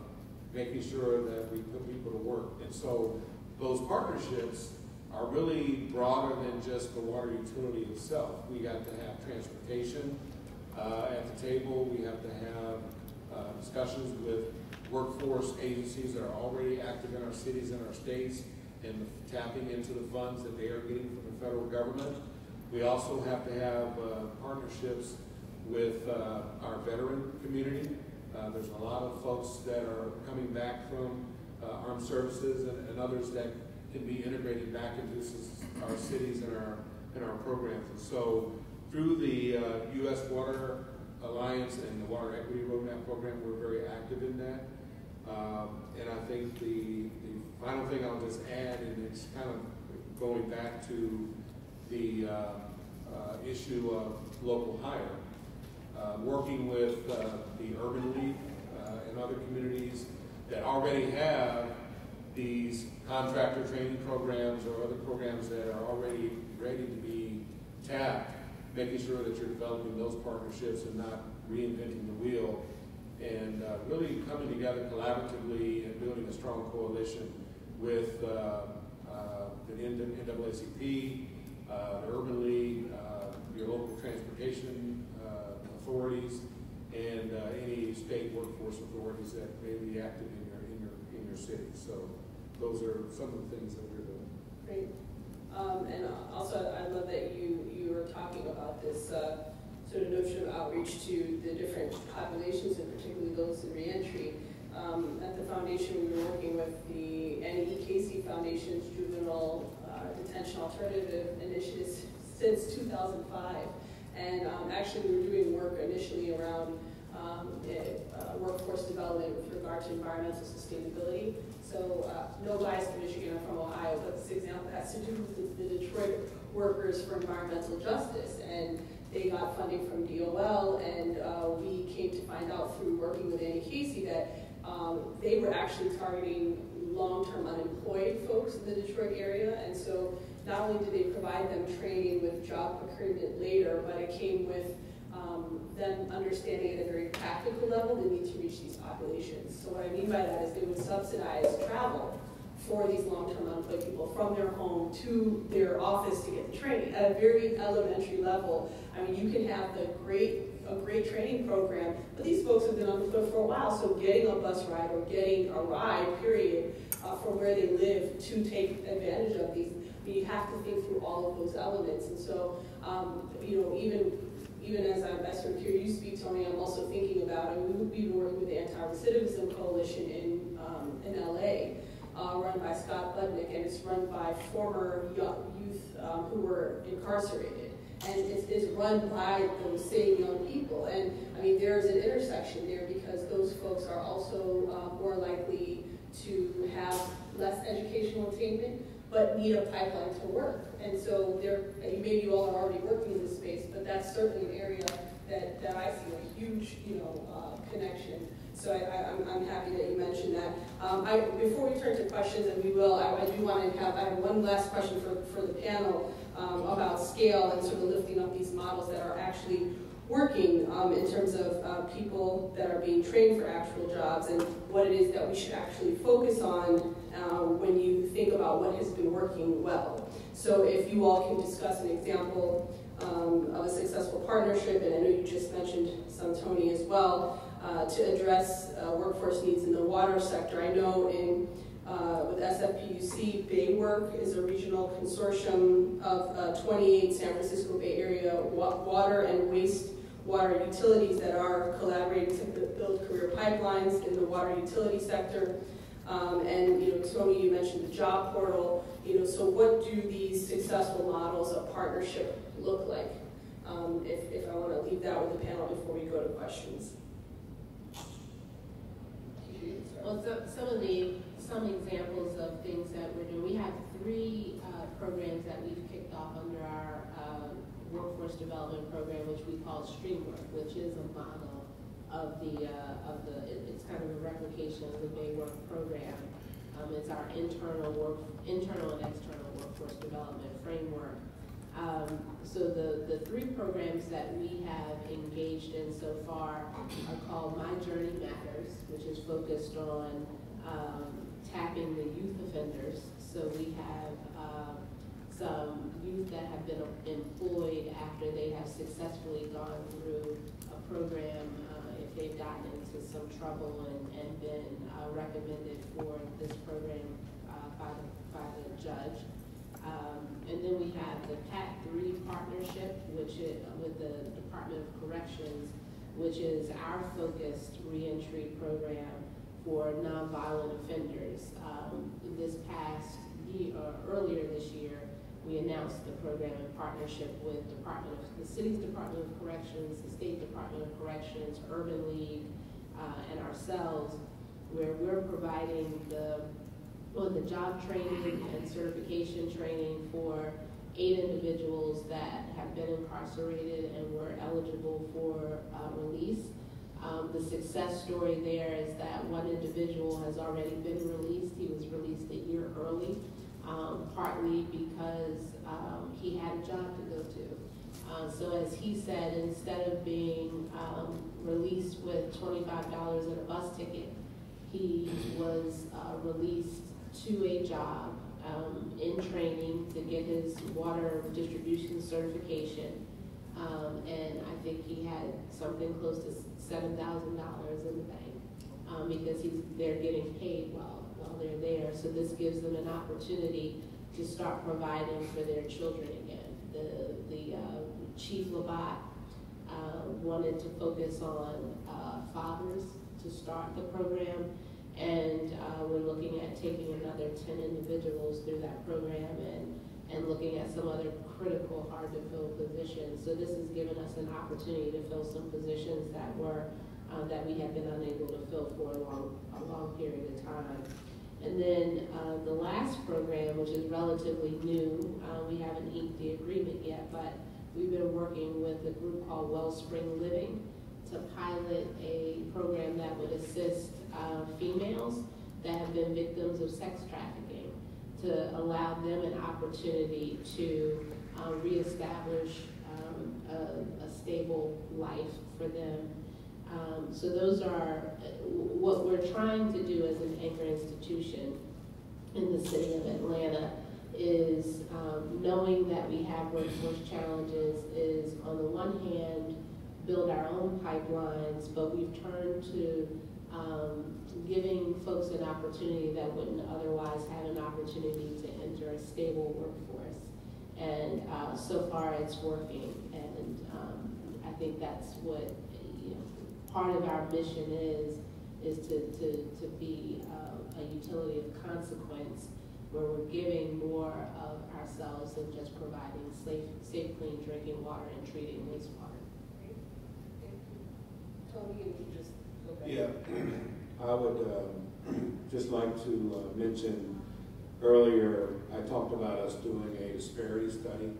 making sure that we put people to work. And so those partnerships are really broader than just the water utility itself. We got to have transportation uh, at the table. We have to have uh, discussions with workforce agencies that are already active in our cities and our states and tapping into the funds that they are getting from the federal government. We also have to have uh, partnerships with uh, our veteran community uh, there's a lot of folks that are coming back from uh, armed services and, and, others that can be integrated back into our cities and our, and our programs. And so through the uh, U.S. Water Alliance and the Water Equity Roadmap Program, we're very active in that. Um, and I think the, the final thing I'll just add, and it's kind of going back to the uh, uh, issue of local hire uh, working with uh, the Urban League uh, and other communities that already have these contractor training programs or other programs that are already ready to be tapped, making sure that you're developing those partnerships and not reinventing the wheel, and uh, really coming together collaboratively and building a strong coalition with uh, uh, the NAACP, the Urban League, your local transportation authorities and uh, any state workforce authorities that may be active in your, in your, in your city. So those are some of the things that we're doing. Great. Um, and also, I love that you, you were talking about this uh, sort of notion of outreach to the different populations, and particularly those in reentry. Um, at the foundation, we were working with the NEKC Foundation's Juvenile uh, Detention alternative initiatives since 2005. And um, actually, we were doing work initially around um, eh, uh, workforce development with regard to environmental sustainability. So, uh, no bias to Michigan, I'm from Ohio, but this example has to do with the, the Detroit Workers for Environmental Justice. And they got funding from DOL, and uh, we came to find out through working with Annie Casey that um, they were actually targeting long-term unemployed folks in the Detroit area. And so not only did they provide them training with job procurement later, but it came with um, them understanding at a very practical level the need to reach these populations. So what I mean by that is they would subsidize travel for these long-term unemployed people from their home to their office to get the training at a very elementary level. I mean, you can have the great a great training program, but these folks have been unemployed for a while, so getting a bus ride or getting a ride, period, uh, from where they live to take advantage of these, I mean, you have to think through all of those elements. And so, um, you know, even even as sort of hear you speak, Tony, I'm also thinking about, I mean, we've be working with the Anti-Recidivism Coalition in, um, in LA, uh, run by Scott Budnick, and it's run by former youth um, who were incarcerated. And it's, it's run by those same young people. And I mean, there's an intersection there because those folks are also uh, more likely to have less educational attainment, but need a pipeline to work. And so there, maybe you all are already working in this space, but that's certainly an area that, that I see a huge, you know, uh, connection. So I, I'm happy that you mentioned that. Um, I, before we turn to questions, and we will, I, I do want to have, I have one last question for, for the panel um, about scale and sort of lifting up these models that are actually working um, in terms of uh, people that are being trained for actual jobs and what it is that we should actually focus on uh, when you think about what has been working well. So if you all can discuss an example um, of a successful partnership, and I know you just mentioned some, Tony, as well, uh, to address uh, workforce needs in the water sector. I know in uh, with SFPUC, Baywork is a regional consortium of uh, 28 San Francisco Bay Area wa water and waste water utilities that are collaborating to build career pipelines in the water utility sector. Um, and you know, Tony, you mentioned the job portal. You know, so what do these successful models of partnership look like? Um, if, if I want to leave that with the panel before we go to questions. Well, so, some of the some examples of things that we're doing. We have three uh, programs that we've kicked off under our uh, workforce development program, which we call Streamwork, which is a model of the uh, of the. It, it's kind of a replication of the Bay Work program. Um, it's our internal work, internal and external workforce development framework. Um, so the, the three programs that we have engaged in so far are called My Journey Matters, which is focused on um, tapping the youth offenders. So we have um, some youth that have been employed after they have successfully gone through a program, uh, they've gotten into some trouble and, and been uh, recommended for this program uh, by, the, by the judge. Um, and then we have the PAC3 partnership, which with the Department of Corrections, which is our focused reentry program for nonviolent offenders. Um, this past year, or earlier this year, we announced the program in partnership with Department of, the city's Department of Corrections, the State Department of Corrections, Urban League, uh, and ourselves, where we're providing the on the job training and certification training for eight individuals that have been incarcerated and were eligible for uh, release. Um, the success story there is that one individual has already been released. He was released a year early, um, partly because um, he had a job to go to. Uh, so as he said, instead of being um, released with $25 and a bus ticket, he was uh, released to a job um, in training to get his water distribution certification. Um, and I think he had something close to seven thousand dollars in the bank because he's they're getting paid while they're there. So this gives them an opportunity to start providing for their children again. The the uh, chief Labatt uh, wanted to focus on uh, fathers to start the program and uh, we're looking at taking another 10 individuals through that program and, and looking at some other critical, hard-to-fill positions. So this has given us an opportunity to fill some positions that were, uh, that we have been unable to fill for a long, a long period of time. And then uh, the last program, which is relatively new, uh, we haven't inked the agreement yet, but we've been working with a group called Wellspring Living to pilot a program that would assist uh, females that have been victims of sex trafficking to allow them an opportunity to uh, reestablish um, a, a stable life for them. Um, so those are what we're trying to do as an anchor institution in the city of Atlanta is um, knowing that we have workforce challenges is on the one hand build our own pipelines, but we've turned to um, giving folks an opportunity that wouldn't otherwise have an opportunity to enter a stable workforce. And uh, so far it's working, and um, I think that's what part of our mission is, is to, to, to be uh, a utility of consequence where we're giving more of ourselves than just providing safe, safe clean drinking water and treating wastewater. Tony, and you just go back. Yeah, I would um, just like to uh, mention, earlier, I talked about us doing a disparity study,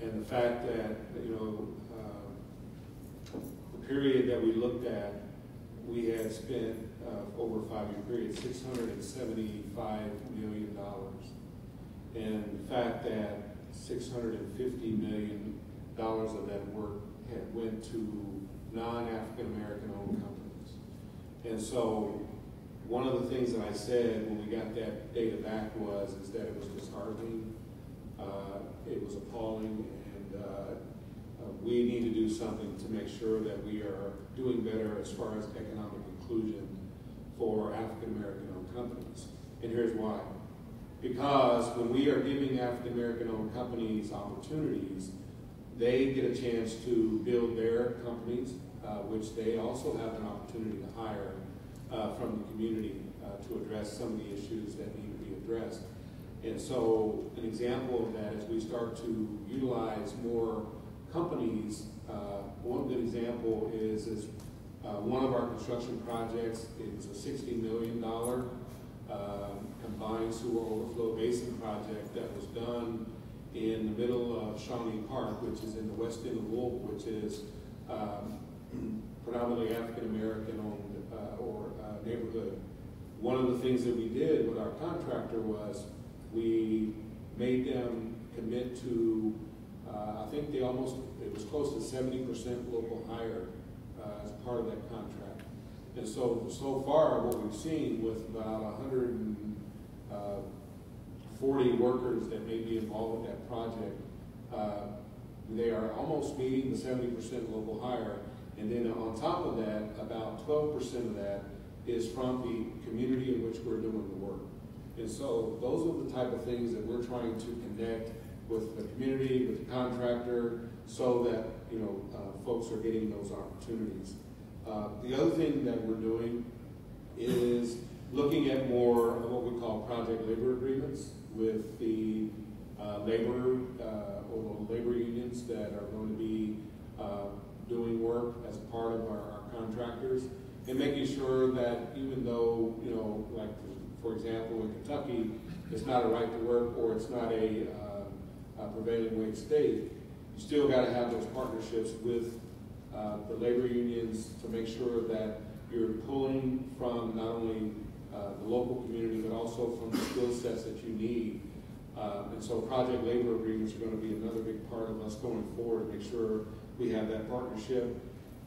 and the fact that, you know, the period that we looked at, we had spent uh, over a five-year period, six hundred and seventy-five million dollars. And the fact that six hundred and fifty million dollars of that work had went to non-African American owned companies. And so, one of the things that I said when we got that data back was, is that it was disheartening, uh, it was appalling, and, uh, we need to do something to make sure that we are doing better as far as economic inclusion for African American owned companies. And here's why. Because when we are giving African American owned companies opportunities, they get a chance to build their companies, uh, which they also have an opportunity to hire uh, from the community uh, to address some of the issues that need to be addressed. And so an example of that is we start to utilize more companies. Uh, one good example is, is uh, one of our construction projects, it was a $60 million um, combined sewer overflow basin project that was done in the middle of Shawnee Park, which is in the west end of Louisville, which is um, predominantly African American owned uh, or uh, neighborhood. One of the things that we did with our contractor was we made them commit to, I think they almost, it was close to 70% local hire uh, as part of that contract. And so, so far, what we've seen with about 140 workers that may be involved with that project, uh, they are almost meeting the 70% local hire. And then on top of that, about 12% of that is from the community in which we're doing the work. And so those are the type of things that we're trying to connect with the community, with the contractor, so that, you know, uh, folks are getting those opportunities. Uh, the other thing that we're doing is looking at more of what we call project labor agreements with the uh, labor uh, or labor unions that are going to be uh, doing work as part of our, our, contractors and making sure that even though, you know, like for example in Kentucky, it's not a right to work or it's not a, uh, prevailing wage state, you still got to have those partnerships with uh, the labor unions to make sure that you're pulling from not only uh, the local community, but also from the skill sets that you need. Uh, and so project labor agreements are going to be another big part of us going forward, make sure we have that partnership.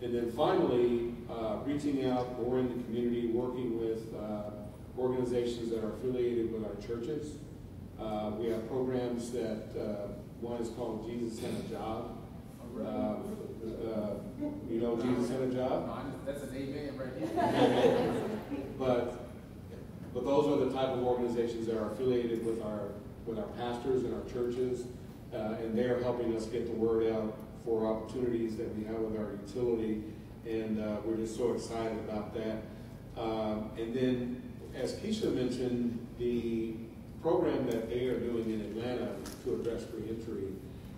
And then finally, uh, reaching out more in the community, working with uh, organizations that are affiliated with our churches. Uh, we have programs that, one is called Jesus and a Job. Uh, you know, Jesus had a job. No, that's an amen right here. but, but those are the type of organizations that are affiliated with our, with our pastors and our churches, uh, and they're helping us get the word out for opportunities that we have with our utility, and uh, we're just so excited about that. Um, and then, as Keisha mentioned, the program that they are doing in Atlanta to address reentry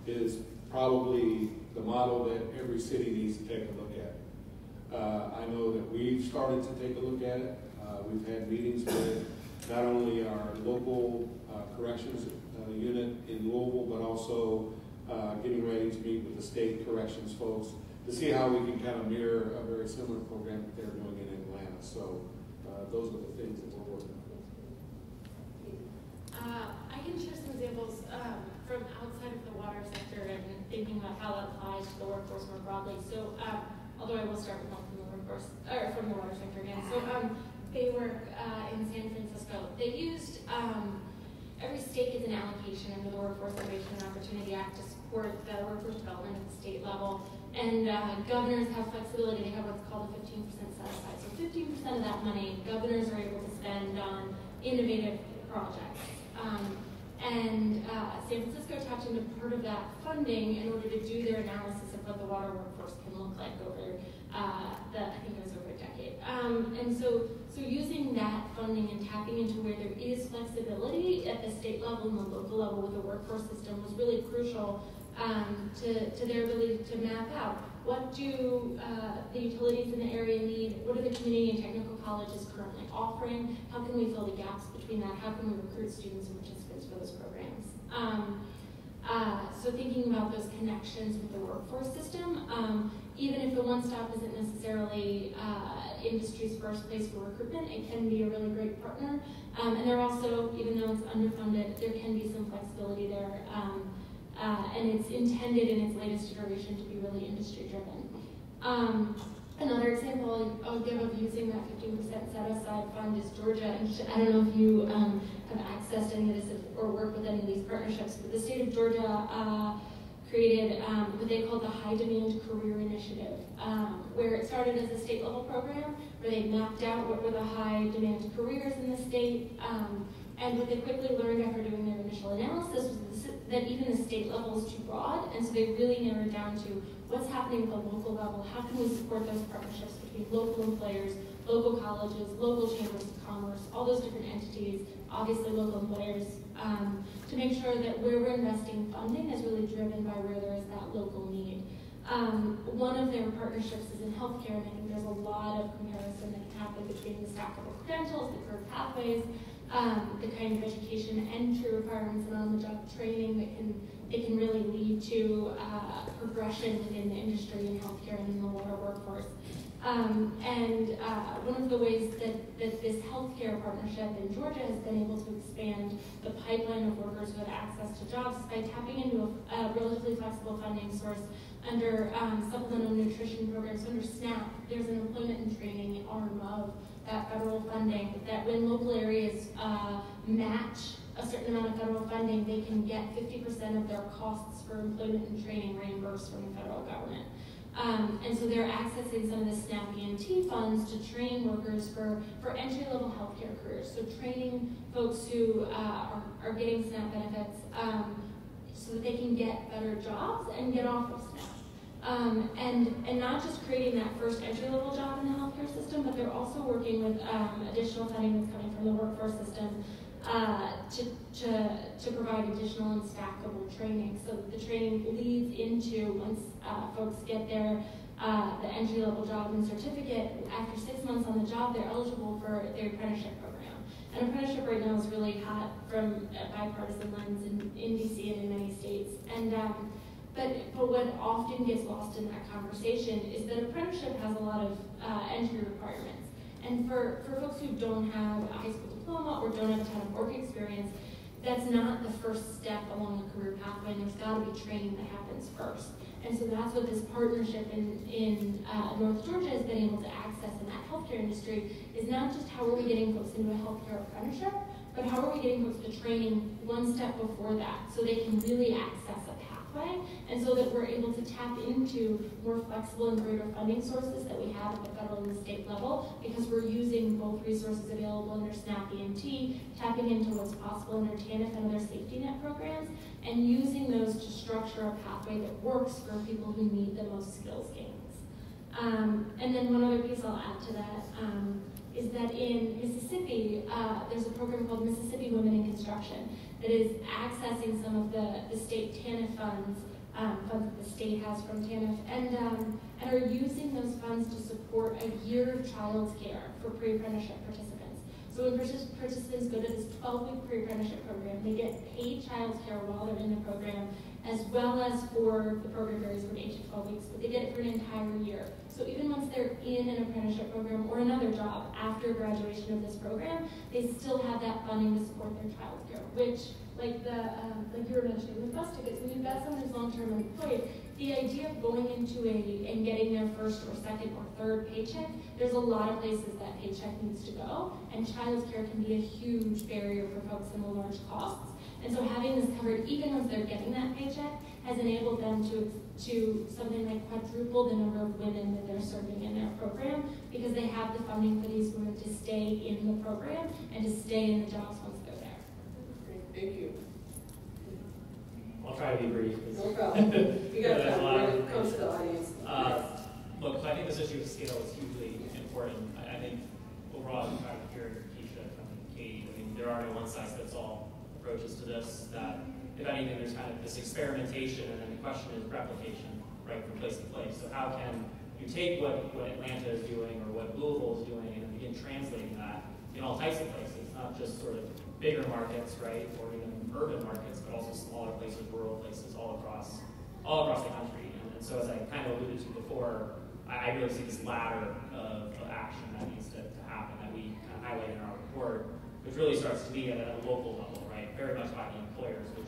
is probably the model that every city needs to take a look at. Uh, I know that we've started to take a look at it. Uh, we've had meetings with not only our local uh, corrections uh, unit in Louisville, but also uh, getting ready to meet with the state corrections folks to see how we can kind of mirror a very similar program that they're doing in Atlanta. So uh, those are the things uh, I can share some examples um, from outside of the water sector and thinking about how that applies to the workforce more broadly. So, um, although I will start with one from the workforce, or from the water sector again. So, um, they work uh, in San Francisco. They used um, every state gets an allocation under the Workforce Innovation and Opportunity Act to support the workforce development at the state level. And uh, governors have flexibility. They have what's called a 15% set aside. So 15% of that money, governors are able to spend on innovative projects. Um, and uh, San Francisco tapped into part of that funding in order to do their analysis of what the water workforce can look like over uh, the, I think it was over a decade. Um, and so, so using that funding and tapping into where there is flexibility at the state level and the local level with the workforce system was really crucial um, to, to their ability to map out what do uh, the utilities in the area need? What are the community and technical colleges currently offering? How can we fill the gaps that? How can we recruit students and participants for those programs? Um, uh, so thinking about those connections with the workforce system, um, even if the one stop isn't necessarily uh, industry's first place for recruitment, it can be a really great partner. Um, and there also, even though it's underfunded, there can be some flexibility there. Um, uh, and it's intended in its latest iteration to be really industry driven. Another example I'll give of using that 15% set aside fund is Georgia. And I don't know if you um, have accessed any of this or worked with any of these partnerships, but the state of Georgia uh, created um, what they called the High Demand Career Initiative, um, where it started as a state level program where they mapped out what were the high demand careers in the state. Um, and what they quickly learned after doing their initial analysis was that even the state level is too broad, and so they really narrowed down to what's happening at the local level, how can we support those partnerships between local employers, local colleges, local chambers of commerce, all those different entities, obviously local employers, um, to make sure that where we're investing funding is really driven by where there is that local need. Um, one of their partnerships is in healthcare, and I think there's a lot of comparison that can happen between the stackable credentials, the career pathways, um, the kind of education entry requirements and on-the-job training that can it can really lead to uh, progression within the industry and healthcare and in the water workforce. Um, and uh, one of the ways that, that this healthcare partnership in Georgia has been able to expand the pipeline of workers who have access to jobs by tapping into a, a relatively flexible funding source under um, supplemental nutrition programs, under SNAP. There's an employment and training arm of that federal funding, that when local areas uh, match a certain amount of federal funding, they can get 50% of their costs for employment and training reimbursed from the federal government. Um, and so they're accessing some of the SNAP E&T funds to train workers for, for entry-level healthcare careers. So training folks who uh, are, are getting SNAP benefits um, so that they can get better jobs and get off of SNAP. Um, and, and not just creating that first entry-level job in the healthcare system, but they're also working with um, additional funding that's coming from the workforce system uh, to, to, to provide additional and stackable training. So that the training leads into once uh, folks get their uh, the entry level job and certificate, after six months on the job, they're eligible for their apprenticeship program. And apprenticeship right now is really hot from a bipartisan lens in, in DC and in many states. And um, but, but what often gets lost in that conversation is that apprenticeship has a lot of uh, entry requirements. And for, for folks who don't have high school diploma or don't have a ton of work experience, that's not the first step along the career pathway, and there's got to be training that happens first. And so that's what this partnership in, in uh, North Georgia has been able to access in that healthcare industry is not just how are we getting folks into a healthcare apprenticeship, but how are we getting folks to training one step before that so they can really access a pathway, and so that we're able to tap into more flexible and greater funding sources that we have at the federal and the state level, because we're using both resources available under SNAP E&T, tapping into what's possible under TANF and other safety net programs, and using those to structure a pathway that works for people who need the most skills gains. Um, and then one other piece I'll add to that um, is that in Mississippi, uh, there's a program called Mississippi Women in Construction that is accessing some of the, the state TANF funds um, funds that the state has from TANF, and, um, and are using those funds to support a year of child care for pre-apprenticeship participants. So when partic- participants go to this 12-week pre-apprenticeship program, they get paid child care while they're in the program, as well as for the program varies from 8 to 12 weeks, but they get it for an entire year. So even once they're in an apprenticeship program or another job after graduation of this program, they still have that funding to support their childcare, which like the um, like you were mentioning with bus tickets, when you've got someone who's long-term employed, the idea of going into a and getting their first or second or third paycheck, there's a lot of places that paycheck needs to go, and childcare can be a huge barrier for folks in the large costs. And so having this covered, even once they're getting that paycheck, has enabled them to to something like quadruple the number of women that they're serving in their program because they have the funding for these women to stay in the program and to stay in the jobs once they're there. Great, thank you. I'll try to be brief. 'cause- No problem. You got There's a time lot when of it comes to the audience. Uh, Look, I think this issue of scale is hugely important. I I think overall, I'm trying to hear Kishia from Katie, I mean, there are no one-size-fits-all approaches to this, that if anything, there's kind of this experimentation, and then the question is replication, right, from place to place. So how can you take what, what Atlanta is doing or what Louisville is doing and begin translating that in all types of places, not just sort of bigger markets, right, or even urban markets, but also smaller places, rural places, all across, all across the country. And, and so as I kind of alluded to before, I, I really see this ladder of, of action that needs to, to happen that we kind of highlight in our report, which really starts to be at a local level, right? Very much by the employers, which,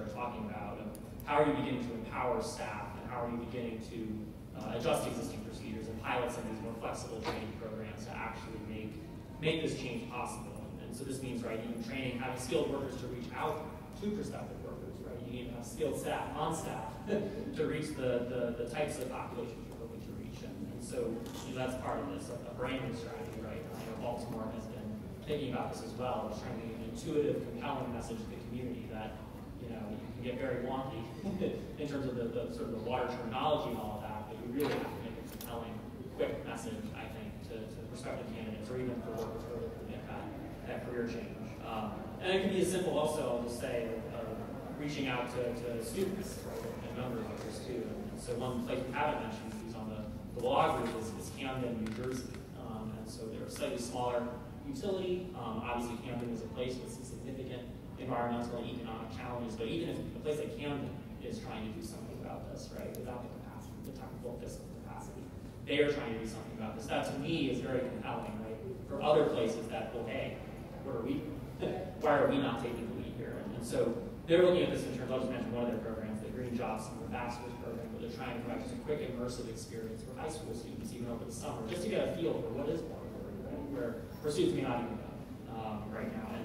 are talking about. How are you beginning to empower staff, and how are you beginning to uh, adjust existing procedures and pilot some of these more flexible training programs to actually make make this change possible. And, and so this means, right, even training, having skilled workers to reach out to prospective workers, right? You need to have skilled staff on staff to reach the, the, the types of populations you're hoping to reach. And, and so you know, that's part of this, a, a branding strategy, right? I know Baltimore has been thinking about this as well, trying to get an intuitive, compelling message to the community that, you know, you can get very wonky in terms of the, the sort of the water terminology and all of that, but you really have to make a compelling, quick message, I think, to, to prospective candidates or even for workers who are looking make that, that career change. Um, and it can be as simple also, I'll just say, uh, reaching out to, to students, right, and of this too. And so one place we haven't mentioned who's on the, the law group is, is Camden, New Jersey. Um, and so they're a slightly smaller utility. Um, obviously, Camden is a place significant environmental and economic challenges, but even if a place like Camden is trying to do something about this, right, without the capacity, the technical fiscal capacity, they are trying to do something about this. That to me is very compelling, right, for other places that, well, hey, where are we? Why are we not taking the lead here? And, and so they're looking at this in terms, I'll just mention one of their programs, the Green Jobs and Bachelor's Program, where they're trying to provide just a quick immersive experience for high school students, even over the summer, just to get a feel for what is waterboarding, right? Where, students may not even know um, right now. And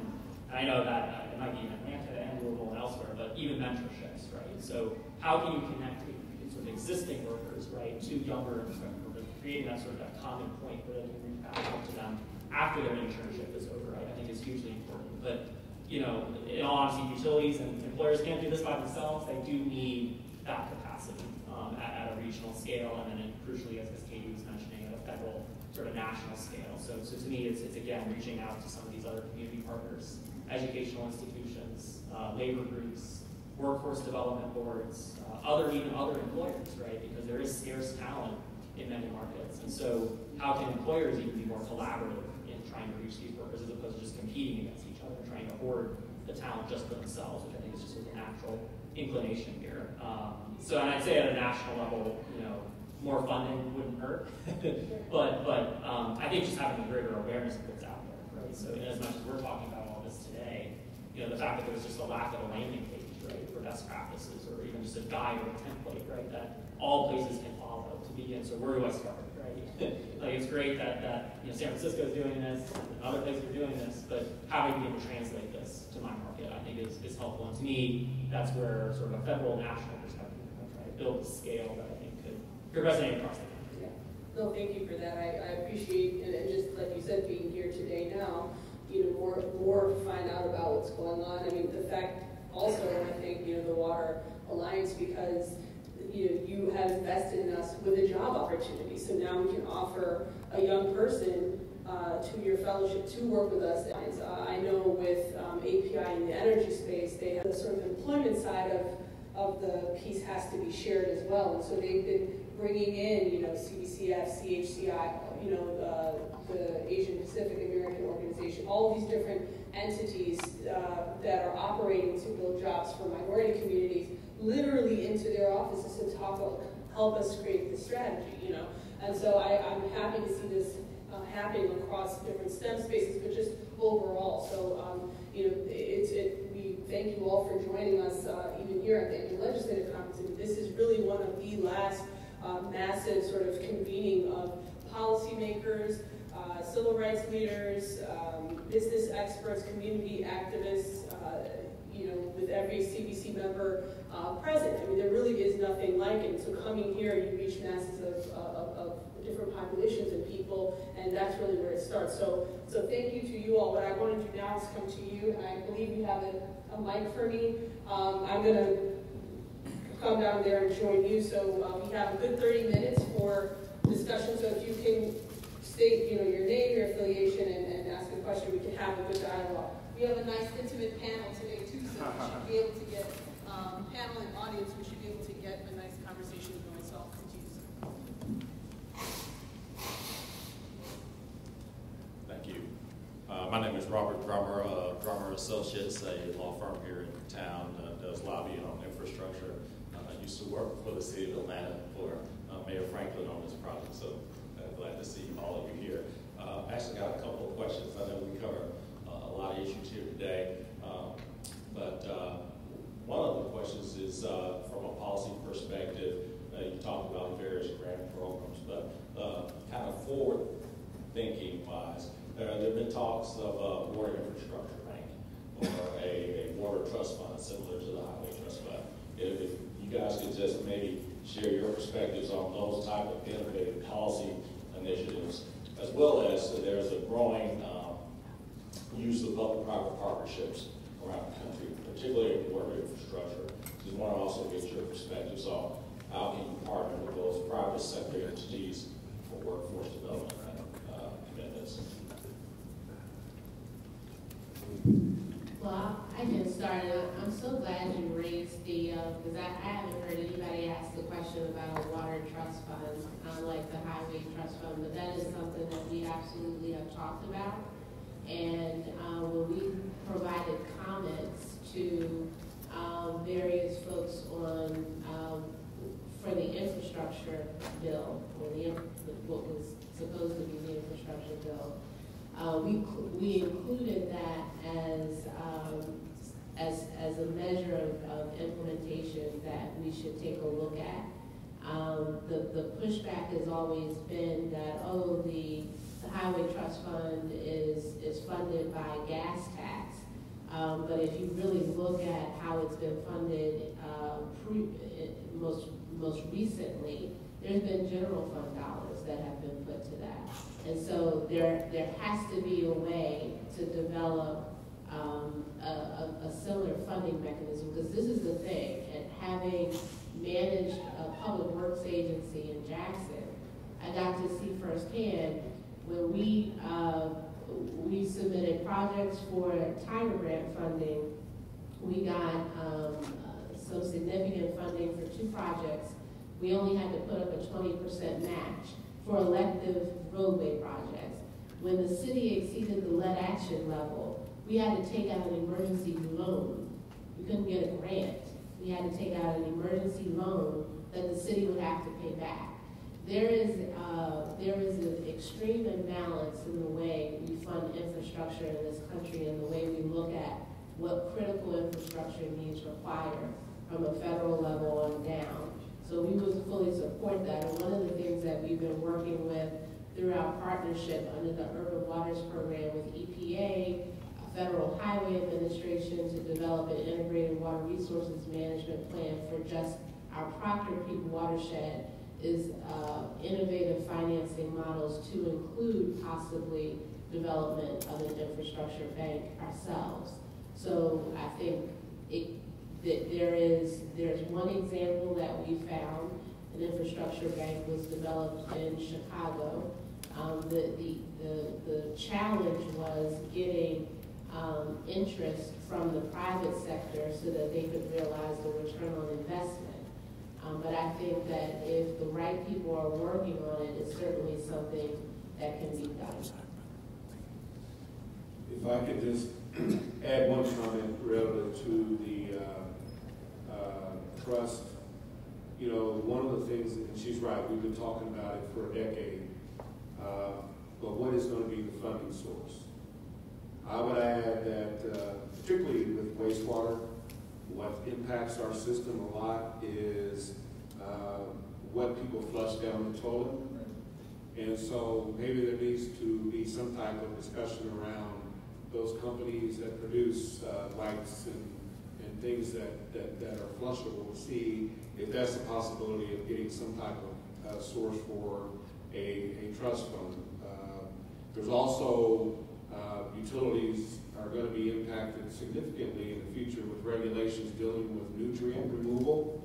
I know that uh, might be in Atlanta and elsewhere, but even mentorships, right? So how can you connect sort of existing workers, right, to younger workers, creating that sort of that common point where they can reach back out to them after their internship is over, right? I think is hugely important. But you know, in all honesty, utilities and employers can't do this by themselves. They do need that capacity um, at, at, a regional scale, and then crucially, as, as Katie was mentioning, at a federal sort of national scale. So, so to me, it's, it's again reaching out to some of these other community partners, educational institutions, uh, labor groups, workforce development boards, uh, other even other employers, right? Because there is scarce talent in many markets, and so how can employers even be more collaborative in trying to reach these workers as opposed to just competing against each other, trying to hoard the talent just for themselves, which I think is just a natural inclination here. Um, so, and I'd say at a national level, you know, more funding wouldn't hurt, but but um, I think just having a greater awareness of what's out there, right? So, in as much as we're talking about today, you know, the fact that there's just a lack of a landing page, right, for best practices, or even just a guide or a template, right, that all places can follow to begin. So, where do I start, right? like it's great that that you know San Francisco is doing this, and other places are doing this, but how do we begin to translate this to my market? I think is, is helpful, and to me, that's where sort of a federal national perspective comes, right? Build a scale that I think could could resonate across the country. Yeah. No, thank you for that. I, I appreciate, and just like you said, being here today now, you know, more, more find out about what's going on. I mean, the fact also, I think, you know, the Water Alliance, because, you know, you have invested in us with a job opportunity. So now we can offer a young person uh, to your fellowship to work with us. Uh, I know with um, API in the energy space, they have the sort of employment side of of the piece has to be shared as well. And so they've been bringing in, you know, CBCF, CHCI, you know, uh, the Asian Pacific American Organization, all these different entities uh, that are operating to build jobs for minority communities, literally into their offices and talk, help us create the strategy, you know. And so I, I'm happy to see this uh, happening across different STEM spaces, but just overall. So, um, you know, it's, it, we thank you all for joining us uh, even here at the annual legislative conference. This is really one of the last uh, massive sort of convening of policymakers, uh, civil rights leaders, um, business experts, community activists, uh, you know, with every CBC member uh, present. I mean, there really is nothing like it. So coming here, you reach masses of, of, of different populations and people, and that's really where it starts. So, so thank you to you all. What I want to do now is come to you, I believe you have a, a mic for me. Um, I'm going to come down there and join you. So uh, we have a good 30 minutes for discussion. So if you can state, you know, your name, your affiliation, and, and ask a question, we can have a good dialogue. We have a nice intimate panel today too, so we should be able to get um, panel and audience. We should be able to get a nice conversation going. So I'll. Thank you. Uh, my name is Robert Drummer, uh, Drummer Associates, a law firm here in town, uh, does lobbying on infrastructure. Uh, I used to work for the city of Atlanta for Mayor Franklin on this project, so uh, glad to see all of you here. Uh, actually got a couple of questions. I know we cover uh, a lot of issues here today, um, but uh, one of the questions is from a policy perspective. You talked about various grant programs, but kind of forward thinking wise, there have been talks of a water infrastructure bank or a, a water trust fund similar to the highway trust fund. If, if you guys could just maybe share your perspectives on those type of innovative policy initiatives, as well as there's a growing um, use of public-private partnerships around the country, particularly in water infrastructure. Just want to also get your perspectives on how can you partner with those private sector entities for workforce development uh, commitments. Well, I can start. I'm so glad you raised the, because I, I haven't heard anybody ask the question about a water trust fund, unlike the highway trust fund, but that is something that we absolutely have talked about. And uh, when we provided comments to um, various folks on, um, for the infrastructure bill, or the, what was supposed to be the infrastructure bill, uh, we, we included that as, um, as, as a measure of, of implementation that we should take a look at. Um, the, the pushback has always been that, oh, the, the highway trust fund is, is funded by gas tax. Um, but if you really look at how it's been funded, uh, pre, most, most recently, there's been general fund dollars that have been put to that. And so there, there has to be a way to develop um, a, a, a similar funding mechanism, because this is the thing, and having managed a public works agency in Jackson, I got to see firsthand when we, uh, we submitted projects for Tiger Grant funding, we got um, uh, some significant funding for two projects. We only had to put up a twenty percent match for elective roadway projects. When the city exceeded the lead action level, we had to take out an emergency loan. We couldn't get a grant. We had to take out an emergency loan that the city would have to pay back. There is, uh, there is an extreme imbalance in the way we fund infrastructure in this country and the way we look at what critical infrastructure needs require from a federal level on down. So we would fully support that. And one of the things that we've been working with through our partnership under the Urban Waters Program with EPA, Federal Highway Administration to develop an integrated water resources management plan for just our Proctor Creek watershed is uh, innovative financing models to include possibly development of an infrastructure bank ourselves. So I think it, that there is, there's one example that we found, an infrastructure bank was developed in Chicago. Um, the, the, the, the challenge was getting um, interest from the private sector so that they could realize the return on investment. Um, but I think that if the right people are working on it, it's certainly something that can be done. If I could just add one comment relative to the uh, uh, trust. You know, one of the things, and she's right, we've been talking about it for a decade, uh, but what is going to be the funding source? I would add that, uh, particularly with wastewater, what impacts our system a lot is uh, what people flush down the toilet. And so maybe there needs to be some type of discussion around those companies that produce uh, lights and, and things that, that, that are flushable, see if that's a possibility of getting some type of uh, source for a, a trust fund. Uh, there's also uh, utilities are going to be impacted significantly in the future with regulations dealing with nutrient removal.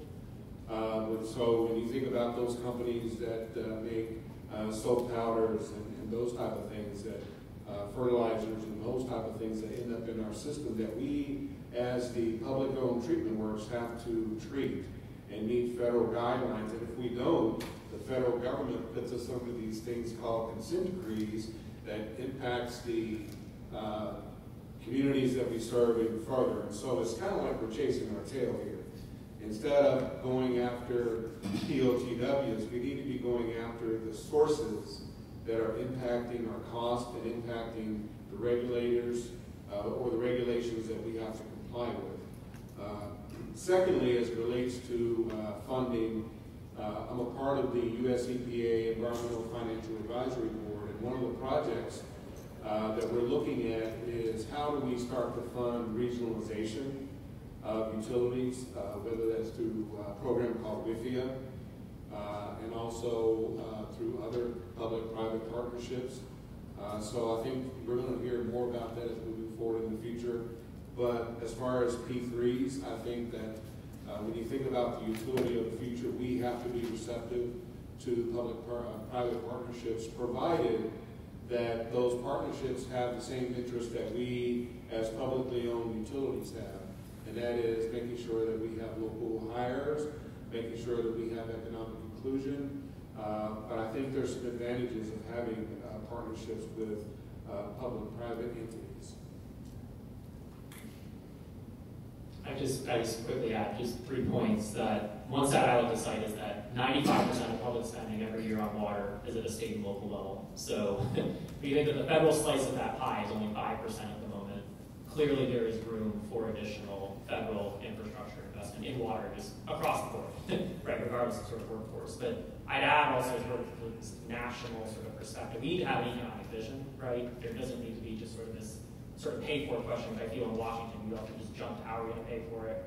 Uh, and so when you think about those companies that uh, make uh, soap powders and, and those type of things that uh, fertilizers and those type of things that end up in our system that we, as the public-owned treatment works, have to treat and meet federal guidelines. And if we don't, the federal government puts us under these things called consent decrees that impacts the uh, communities that we serve even further. And so it's kind of like we're chasing our tail here. Instead of going after POTWs, we need to be going after the sources that are impacting our cost and impacting the regulators uh, or the regulations that we have to comply with. Uh, secondly, as it relates to uh, funding, uh, I'm a part of the US EPA Environmental Financial Advisory Board, one of the projects uh, that we're looking at is how do we start to fund regionalization of utilities, uh, whether that's through a program called WIFIA, uh, and also uh, through other public-private partnerships. Uh, so I think we're going to hear more about that as we move forward in the future. But as far as P3s, I think that uh, when you think about the utility of the future, we have to be receptive to public-private uh, partnerships, provided that those partnerships have the same interest that we as publicly owned utilities have. And that is making sure that we have local hires, making sure that we have economic inclusion. Uh, but I think there's some advantages of having uh, partnerships with uh, public-private entities. I just, I just quickly add just three points that one stat I like to cite is that 95% of public spending every year on water is at a state and local level. So if you think that the federal slice of that pie is only 5% at the moment, clearly there is room for additional federal infrastructure investment in water just across the board, right, regardless of sort of workforce. But I'd add also sort of this national sort of perspective. We need to have an economic vision, right? There doesn't need to be just sort of this sort of pay for question, I feel in Washington, you have to just jump to how are we going to pay for it?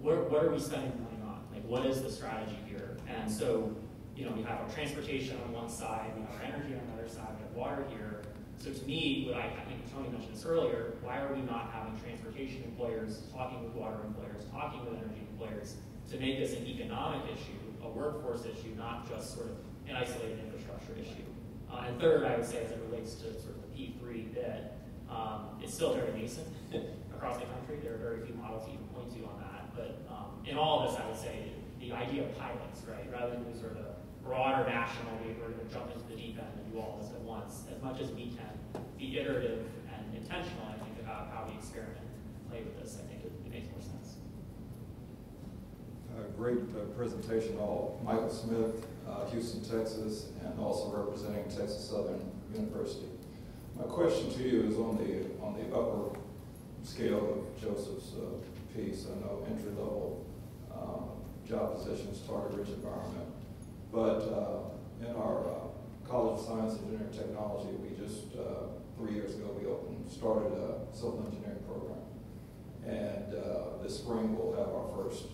Where, what are we spending money on? Like, what is the strategy here? And so, you know, we have our transportation on one side, we have our energy on the other side, we have water here. So to me, what I, I think Tony mentioned this earlier, why are we not having transportation employers talking with water employers, talking with energy employers to make this an economic issue, a workforce issue, not just sort of an isolated infrastructure issue? Uh, and third, I would say, as it relates to sort of the P3 bid, um, it's still very nascent across the country. There are very few models you can point to on that. But um, in all of this, I would say the idea of pilots, right, rather than sort of a broader national, we are going to jump into the deep end and do all this at once, as much as we can be iterative and intentional, I think, about how we experiment and play with this. I think it, it makes more sense. Uh, great uh, presentation all. Michael Smith, uh, Houston, Texas, and also representing Texas Southern University. My question to you is on the on the upper scale of Joseph's uh, piece. I know entry level uh, job positions, target rich environment, but uh, in our uh, College of Science, Engineering, Technology, we just uh, three years ago we opened started a civil engineering program, and uh, this spring we'll have our first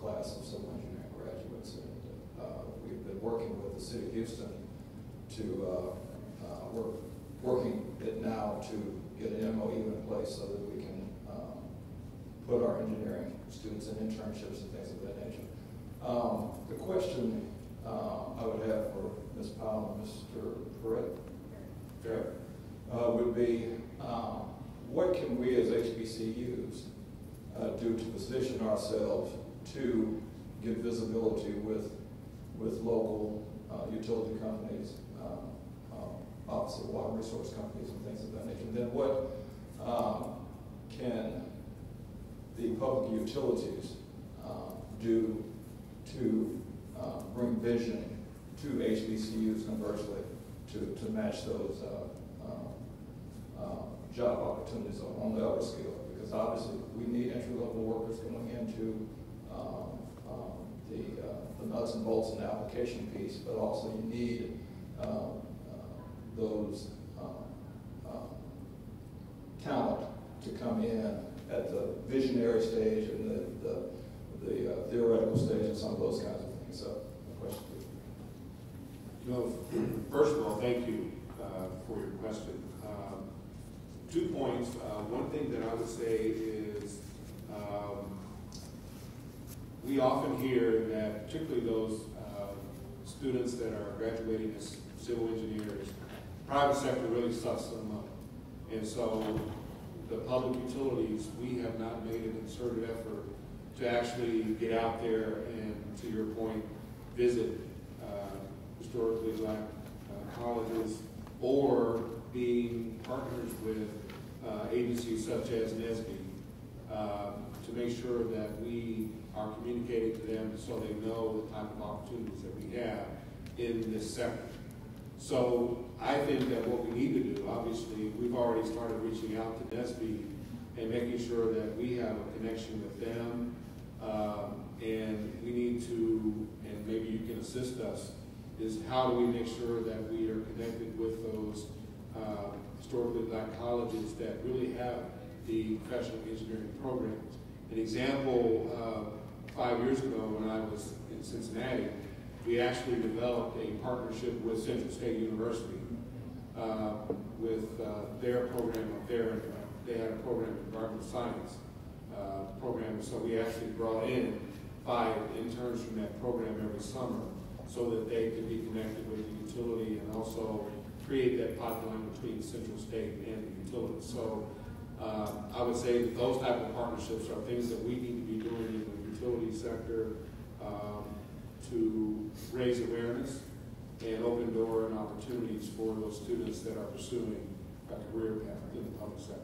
class of civil engineering graduates, and we've been working with the city of Houston to work working it now to get an MOU in place so that we can um, put our engineering students in internships and things of that nature. Um, the question uh, I would have for Ms. Powell and Mr. Parrott uh, would be, um, what can we as HBCUs uh, do to position ourselves to get visibility with, with local uh, utility companies, um, um, of Water Resource companies and things of that nature? Then what um, can the public utilities uh, do to uh, bring vision to HBCUs conversely to, to match those uh, uh, job opportunities on, the other scale? Because obviously we need entry-level workers going into um, um, the, uh, the nuts and bolts and application piece, but also you need um, those uh, uh, talent to come in at the visionary stage and the, the, the uh, theoretical stage and some of those kinds of things. So, question. You first of all, thank you uh, for your question. Um, Two points. Uh, One thing that I would say is, um, we often hear that particularly those uh, students that are graduating as civil engineers, private sector really sucks them up. And so the public utilities, we have not made an concerted effort to actually get out there and, to your point, visit uh, historically black uh, colleges or being partners with uh, agencies such as NSBE um, to make sure that we are communicating to them so they know the type of opportunities that we have in this sector. So I think that what we need to do, obviously, we've already started reaching out to NSBE and making sure that we have a connection with them. Um, and we need to, and maybe you can assist us, is how do we make sure that we are connected with those uh, historically black colleges that really have the professional engineering programs. An example, uh, five years ago when I was in Cincinnati, we actually developed a partnership with Central State University uh, with uh, their program up there. They had a program in environmental science uh, program, so we actually brought in five interns from that program every summer so that they could be connected with the utility and also create that pipeline between Central State and the utility. So uh, I would say those type of partnerships are things that we need to be doing in the utility sector um, to raise awareness and open door and opportunities for those students that are pursuing a career path in the public sector.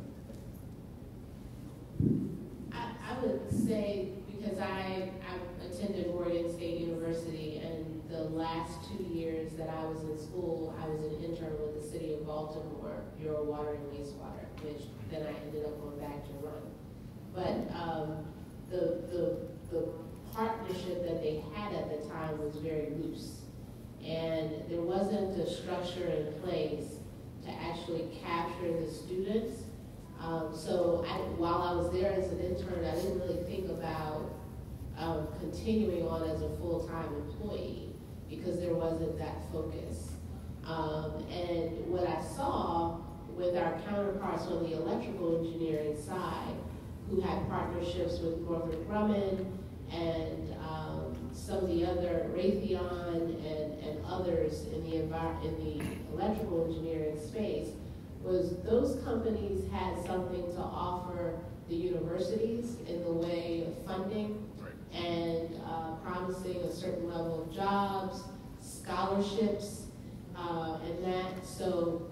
I, I would say, because I, I attended Morgan State University, and the last two years that I was in school, I was an intern with the city of Baltimore, Bureau of Water and Wastewater, which then I ended up going back to run. But um, the, the, the partnership that they had at the time was very loose. And there wasn't a structure in place to actually capture the students um, so I, while I was there as an intern, I didn't really think about um, continuing on as a full-time employee because there wasn't that focus. Um, and what I saw with our counterparts on the electrical engineering side, who had partnerships with Northrop Grumman and um, some of the other Raytheon and, and others in the, envir- in the electrical engineering space, was those companies had something to offer the universities in the way of funding and uh, promising a certain level of jobs, scholarships, uh, and that. So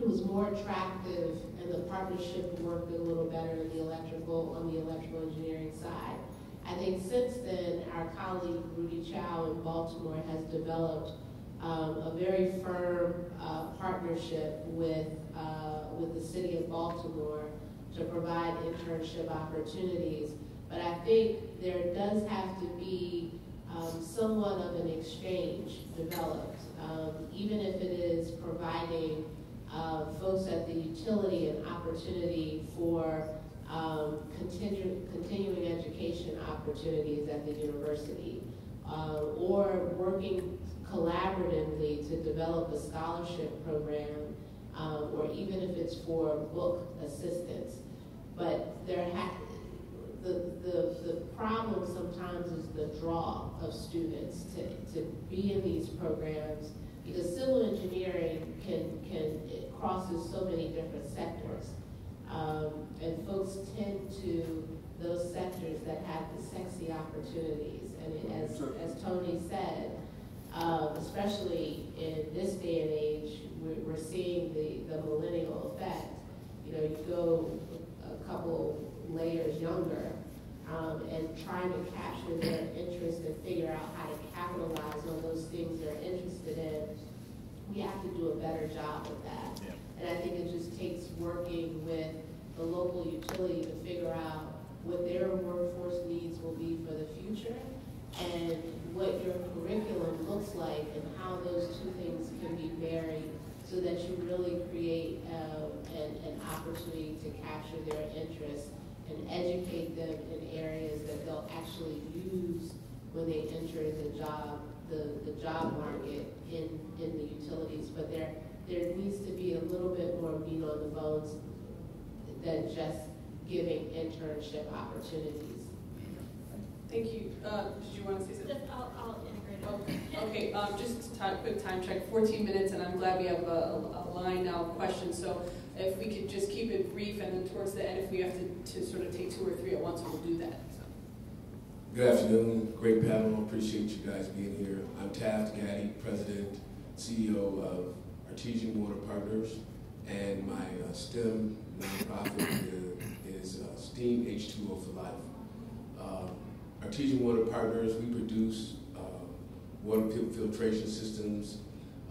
it was more attractive, and the partnership worked a little better in the electrical on the electrical engineering side. I think since then, our colleague Rudy Chow in Baltimore has developed um, a very firm uh, partnership with, uh, with the city of Baltimore to provide internship opportunities. But I think there does have to be um, somewhat of an exchange developed, um, even if it is providing uh, folks at the utility an opportunity for um, continu continuing education opportunities at the university, uh, or working collaboratively to develop a scholarship program, um, or even if it's for book assistance. But there ha- the, the, the problem sometimes is the draw of students to, to be in these programs because civil engineering can, can it crosses so many different sectors. Um, and folks tend to those sectors that have the sexy opportunities. And it- as, as Tony said, um, especially in this day and age, we're, we're seeing the, the millennial effect. You know, you go a couple layers younger, um, and trying to capture their interest and figure out how to capitalize on those things they're interested in. We have to do a better job of that. Yeah. And I think it just takes working with the local utility to figure out what their workforce needs will be for the future and what your curriculum looks like and how those two things can be married so that you really create uh, an, an opportunity to capture their interest and educate them in areas that they'll actually use when they enter the job, the, the job market in, in the utilities. But there, there needs to be a little bit more meat on the bones than just giving internship opportunities. Thank you. Uh, did you want to say something? Just, I'll, I'll integrate it. Okay, um, just time, quick time check, fourteen minutes, and I'm glad we have a, a line now of questions, so if we could just keep it brief, and then towards the end, if we have to, to sort of take two or three at once, we'll do that, so. Good afternoon, great panel, appreciate you guys being here. I'm Taft Gaddy, President, CEO of Artesian Water Partners, and my uh, STEM nonprofit is, uh, STEAM H2O for Life. Um, Artesian Water Partners, we produce uh, water fil- filtration systems,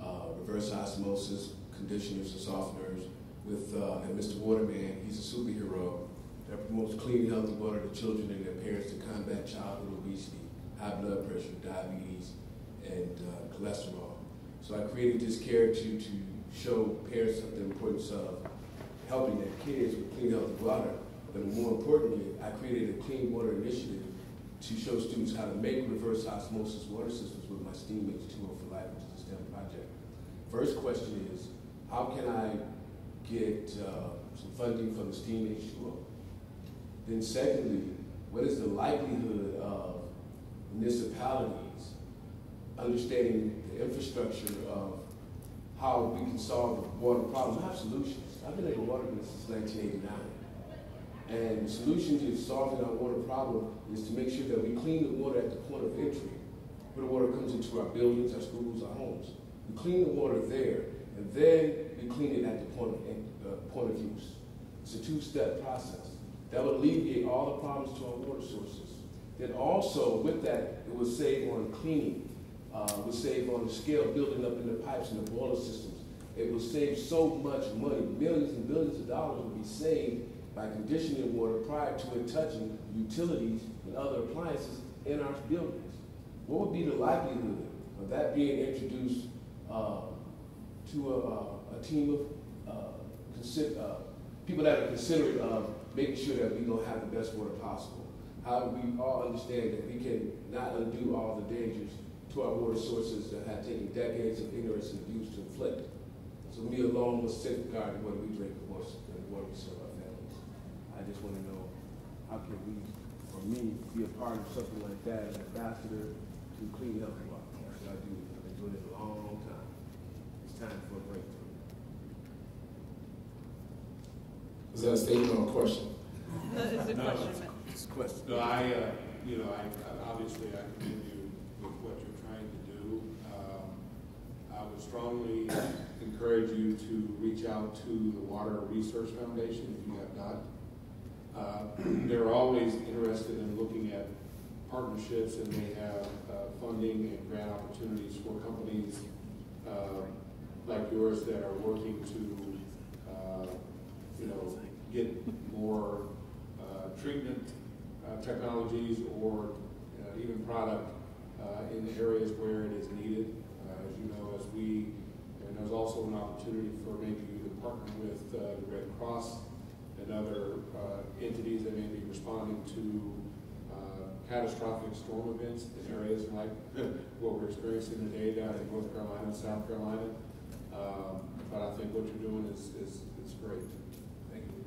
uh, reverse osmosis, conditioners and softeners with, uh, and Mr. Waterman, he's a superhero that promotes clean, healthy water to children and their parents to combat childhood obesity, high blood pressure, diabetes, and uh, cholesterol. So I created this character to show parents the importance of helping their kids with clean, healthy water. But more importantly, I created a clean water initiative to show students how to make reverse osmosis water systems with my STEAM H2O for Life, which is a STEM project. First question is, how can I get uh, some funding from the STEAM H2O? Then secondly, what is the likelihood of municipalities understanding the infrastructure of how we can solve the water problem? I have solutions. I've been in the water since 1989. And the solution to solving our water problem is to make sure that we clean the water at the point of entry, where the water comes into our buildings, our schools, our homes. We clean the water there, and then we clean it at the point of, uh, point of use. It's a two-step process. That would alleviate all the problems to our water sources. Then also, with that, it would save on cleaning, uh, will save on the scale building up in the pipes and the boiler systems. It will save so much money, millions and billions of dollars will be saved by conditioning water prior to it touching utilities and other appliances in our buildings. What would be the likelihood of that being introduced uh, to a, a, a team of uh, uh, people that are considering making sure that we don't have the best water possible? How we all understand that we can not undo all the dangers to our water sources that have taken decades of ignorance and abuse to inflict. So me alone will safeguard the water we drink, of course, and the water we serve our families. I just want to know, how can we, or me, be a part of something like that, an ambassador to clean healthy water? That's what I do. I've been doing it a long time. It's time for a breakthrough. Is that a statement or a question? No, It's a question. No, I, uh, you know, I, I- obviously I commend you with what you're trying to do. Um, I would strongly encourage you to reach out to the Water Research Foundation if you have not. Uh, They're always interested in looking at partnerships and they have uh, funding and grant opportunities for companies uh, like yours that are working to, uh, you know, get more uh, treatment uh, technologies or even product in the areas where it is needed. As you know, as we, there's also an opportunity for maybe you to partner with uh, the Red Cross and other uh, entities that may be responding to uh, catastrophic storm events in areas like what we're experiencing today down in North Carolina, and South Carolina. Um, But I think what you're doing is, is, is great. Thank you.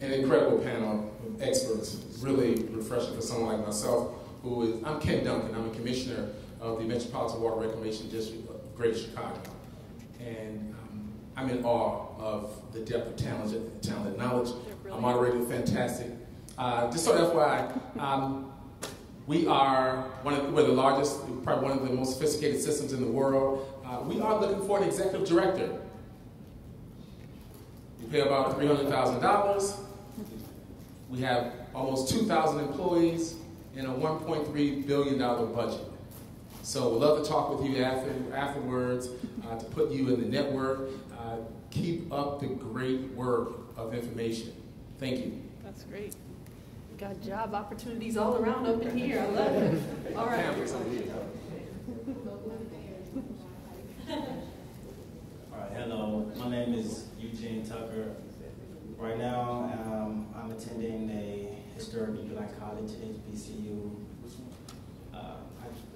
An incredible panel of experts, really refreshing for someone like myself, who is, I'm Ken Duncan, I'm a commissioner of the Metropolitan Water Reclamation District of Greater Chicago. And um, I'm in awe of the depth of talent, talent and knowledge. Our moderator, fantastic. Uh, just so FYI, um, we are one of, we're the largest, probably one of the most sophisticated systems in the world. Uh, we are looking for an executive director. We pay about $300,000. We have almost 2,000 employees and a $1.3 billion budget. So we'd love to talk with you after, afterwards uh, to put you in the network. Uh, keep up the great work of information. Thank you. That's great. Got job opportunities all around up in here. I love it. All right. All right, hello. My name is Eugene Tucker. Right now, um, I'm attending a historically black college, HBCU.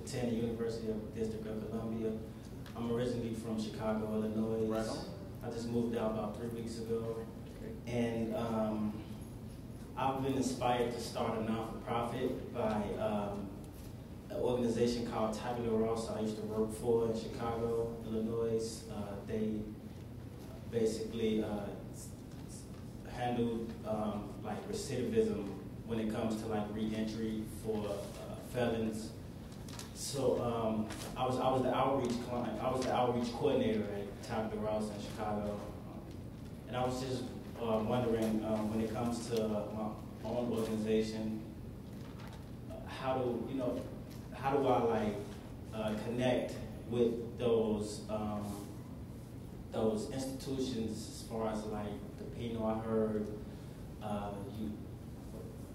I attend the University of District of Columbia. I'm originally from Chicago, Illinois. Right on. I just moved out about three weeks ago. And um, I've been inspired to start a non-for-profit by um, an organization called Tabula Rasa I used to work for in Chicago, Illinois. Uh, they basically uh, handled um, like recidivism when it comes to like reentry for uh, felons. So um, I was I was the outreach client. I was the outreach coordinator at Tabula Rasa in Chicago, and I was just uh, wondering um, when it comes to my own organization, how do you know how do I like uh, connect with those um, those institutions as far as like the Pino I heard uh, you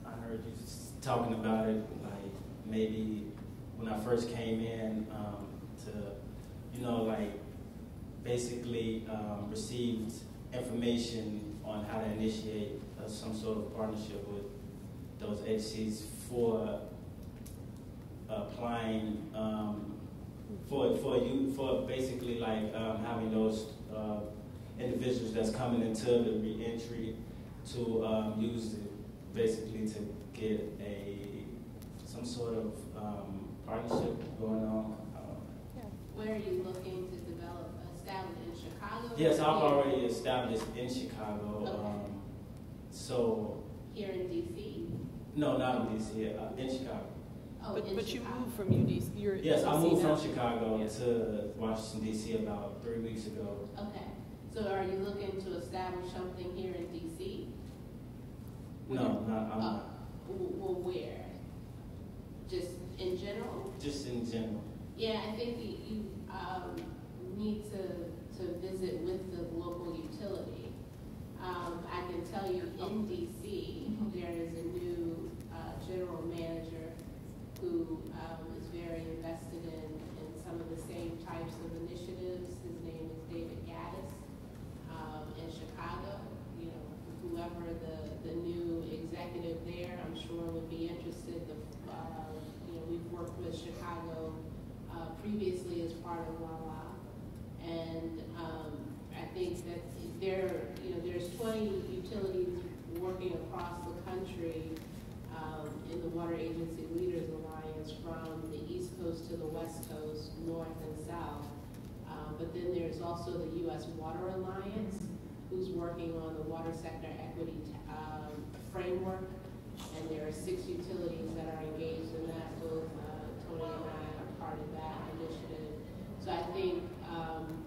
I heard you talking about it like maybe when I first came in um, to you know like basically um, received information on how to initiate uh, some sort of partnership with those agencies for applying um, for for you for basically like um, having those uh, individuals that's coming into the reentry to um, use it basically to get a some sort of um, partnership going on. Uh, Where are you looking to develop, establish in Chicago? yes, I've already established in Chicago. Okay. Um, so Here in DC? no, not in DC, uh, in Chicago. Oh, But, in but you moved from UDC. You're Yes, I moved now. from Chicago Yeah. to Washington D.C. about three weeks ago. Okay, so are you looking to establish something here in DC? No, not, I'm Oh, not. well, where? Just in general? Just in general. Yeah, I think you, you, um, need to, to visit with the local utility. Um, I can tell you in DC, there is a new, uh, general manager who, um, is very invested in, in some of the same types of initiatives. His name is David Gaddis, um, in Chicago. You know, whoever the, the new executive there, I'm sure would be interested. The, uh, you know, we've worked Chicago, uh, previously as part of WALA. And, um, I think that there, you know, there's twenty utilities working across the country, um, in the Water Agency Leaders Alliance from the east coast to the west coast, north and south. Uh, but then there's also the U.S. Water Alliance, who's working on the water sector equity, um, framework. And there are six utilities that are engaged in that, both, uh, Tony and I are part of that initiative. So I think, um,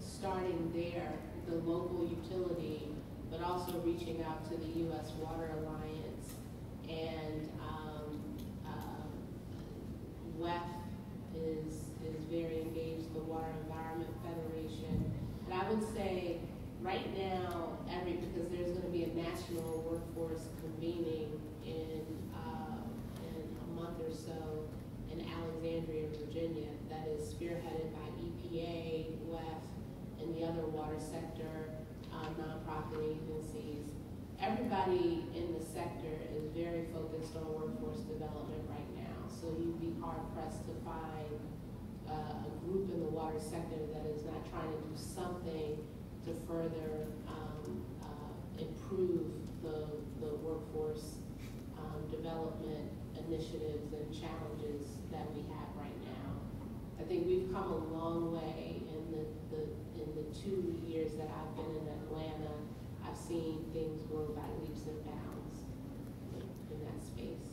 starting there, the local utility, but also reaching out to the U.S. Water Alliance and, um, um, WEF is, is very engaged, the Water Environment Federation. And I would say, right now, every, because there's gonna be a national workforce convening in, uh, in a month or so Alexandria, Virginia, that is spearheaded by EPA, WEF, and the other water sector, um, nonprofit agencies. Everybody in the sector is very focused on workforce development right now. So you'd be hard pressed to find, uh, a group in the water sector that is not trying to do something to further, um, uh, improve the, the workforce, um, development initiatives and challenges that we have right now. I think we've come a long way in the, the, in the two years that I've been in Atlanta. I've seen things grow by leaps and bounds in that space.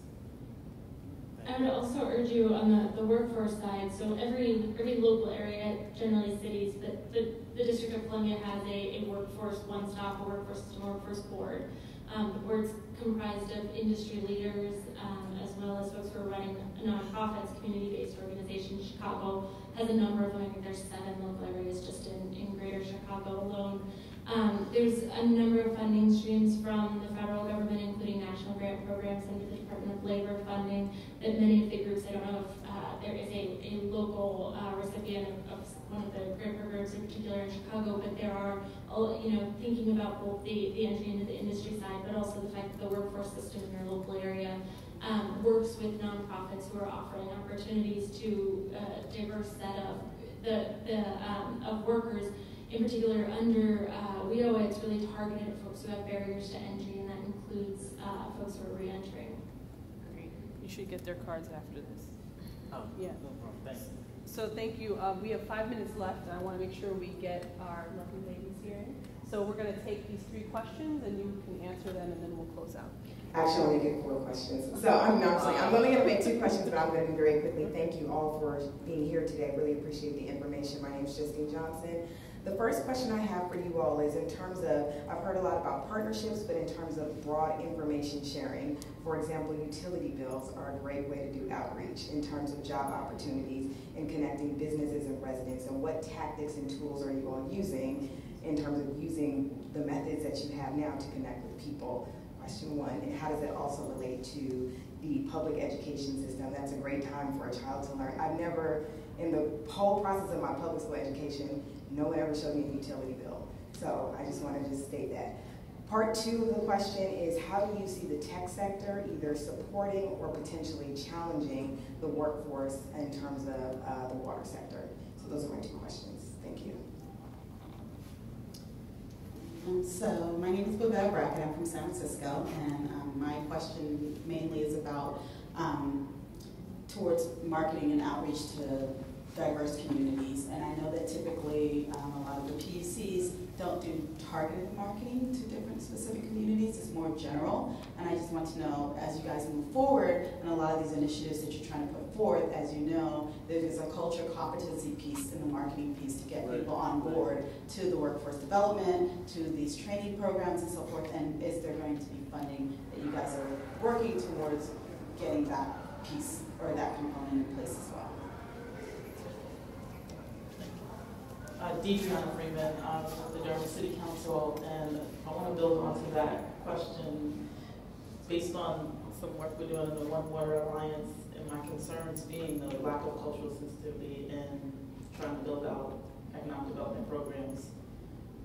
I would also urge you on the, the workforce side, so every, every local area, generally cities, but the, the District of Columbia has a, a workforce one-stop, a workforce workforce board. Um, the board's comprised of industry leaders, um, as folks who are running nonprofits, community-based organizations. Chicago has a number of them, I think there's seven local areas just in, in greater Chicago alone. Um, there's a number of funding streams from the federal government, including national grant programs under the Department of Labor funding, that many of the groups, I don't know if uh, there is a, a local uh, recipient of, of one of the grant programs in particular in Chicago, but there are, you know, thinking about both the, the entry into the industry side, but also the fact that the workforce system in your local area um, works with nonprofits who are offering opportunities to a diverse set of the, the um, of workers in particular, under uh, WIOA, it's really targeted at folks who have barriers to entry, and that includes uh, folks who are reentering. Great. You should get their cards after this. Oh, Yeah. no problem, thanks. So thank you. Uh, we have five minutes left, and I want to make sure we get our lovely ladies here. So we're going to take these three questions, and you can answer them, and then we'll close out. Actually, only get four questions. So I'm not saying, I'm only gonna make two questions, but I'm gonna do very quickly. Thank you all for being here today. I really appreciate the information. My name is Justine Johnson. The first question I have for you all is in terms of, I've heard a lot about partnerships, but in terms of broad information sharing. For example, utility bills are a great way to do outreach in terms of job opportunities and connecting businesses and residents. And what tactics and tools are you all using in terms of using the methods that you have now to connect with people? Question one, how does it also relate to the public education system? That's a great time for a child to learn. I've never, in the whole process of my public school education, no one ever showed me a utility bill. So I just want to just state that. Part two of the question is how do you see the tech sector either supporting or potentially challenging the workforce in terms of uh, the water sector? So those are my two questions. Thank you. Um, so my name is Babette Brackett. I'm from San Francisco, and um, my question mainly is about um, towards marketing and outreach to diverse communities. And I know that typically um, a lot of the PUCs don't do targeted marketing to different specific communities. It's more general. And I just want to know, as you guys move forward, and a lot of these initiatives that you're trying to put forth, as you know, there is a culture competency piece in the marketing piece to get Right. people on board to the workforce development, to these training programs and so forth. And is there going to be funding that you guys are working towards getting that piece or that component in place as well? uh, DeDreana Freeman, I'm with the Durham City Council, and I want to build onto that question based on some work we're doing in the One Water Alliance, and my concerns being the lack of cultural sensitivity and trying to build out economic development programs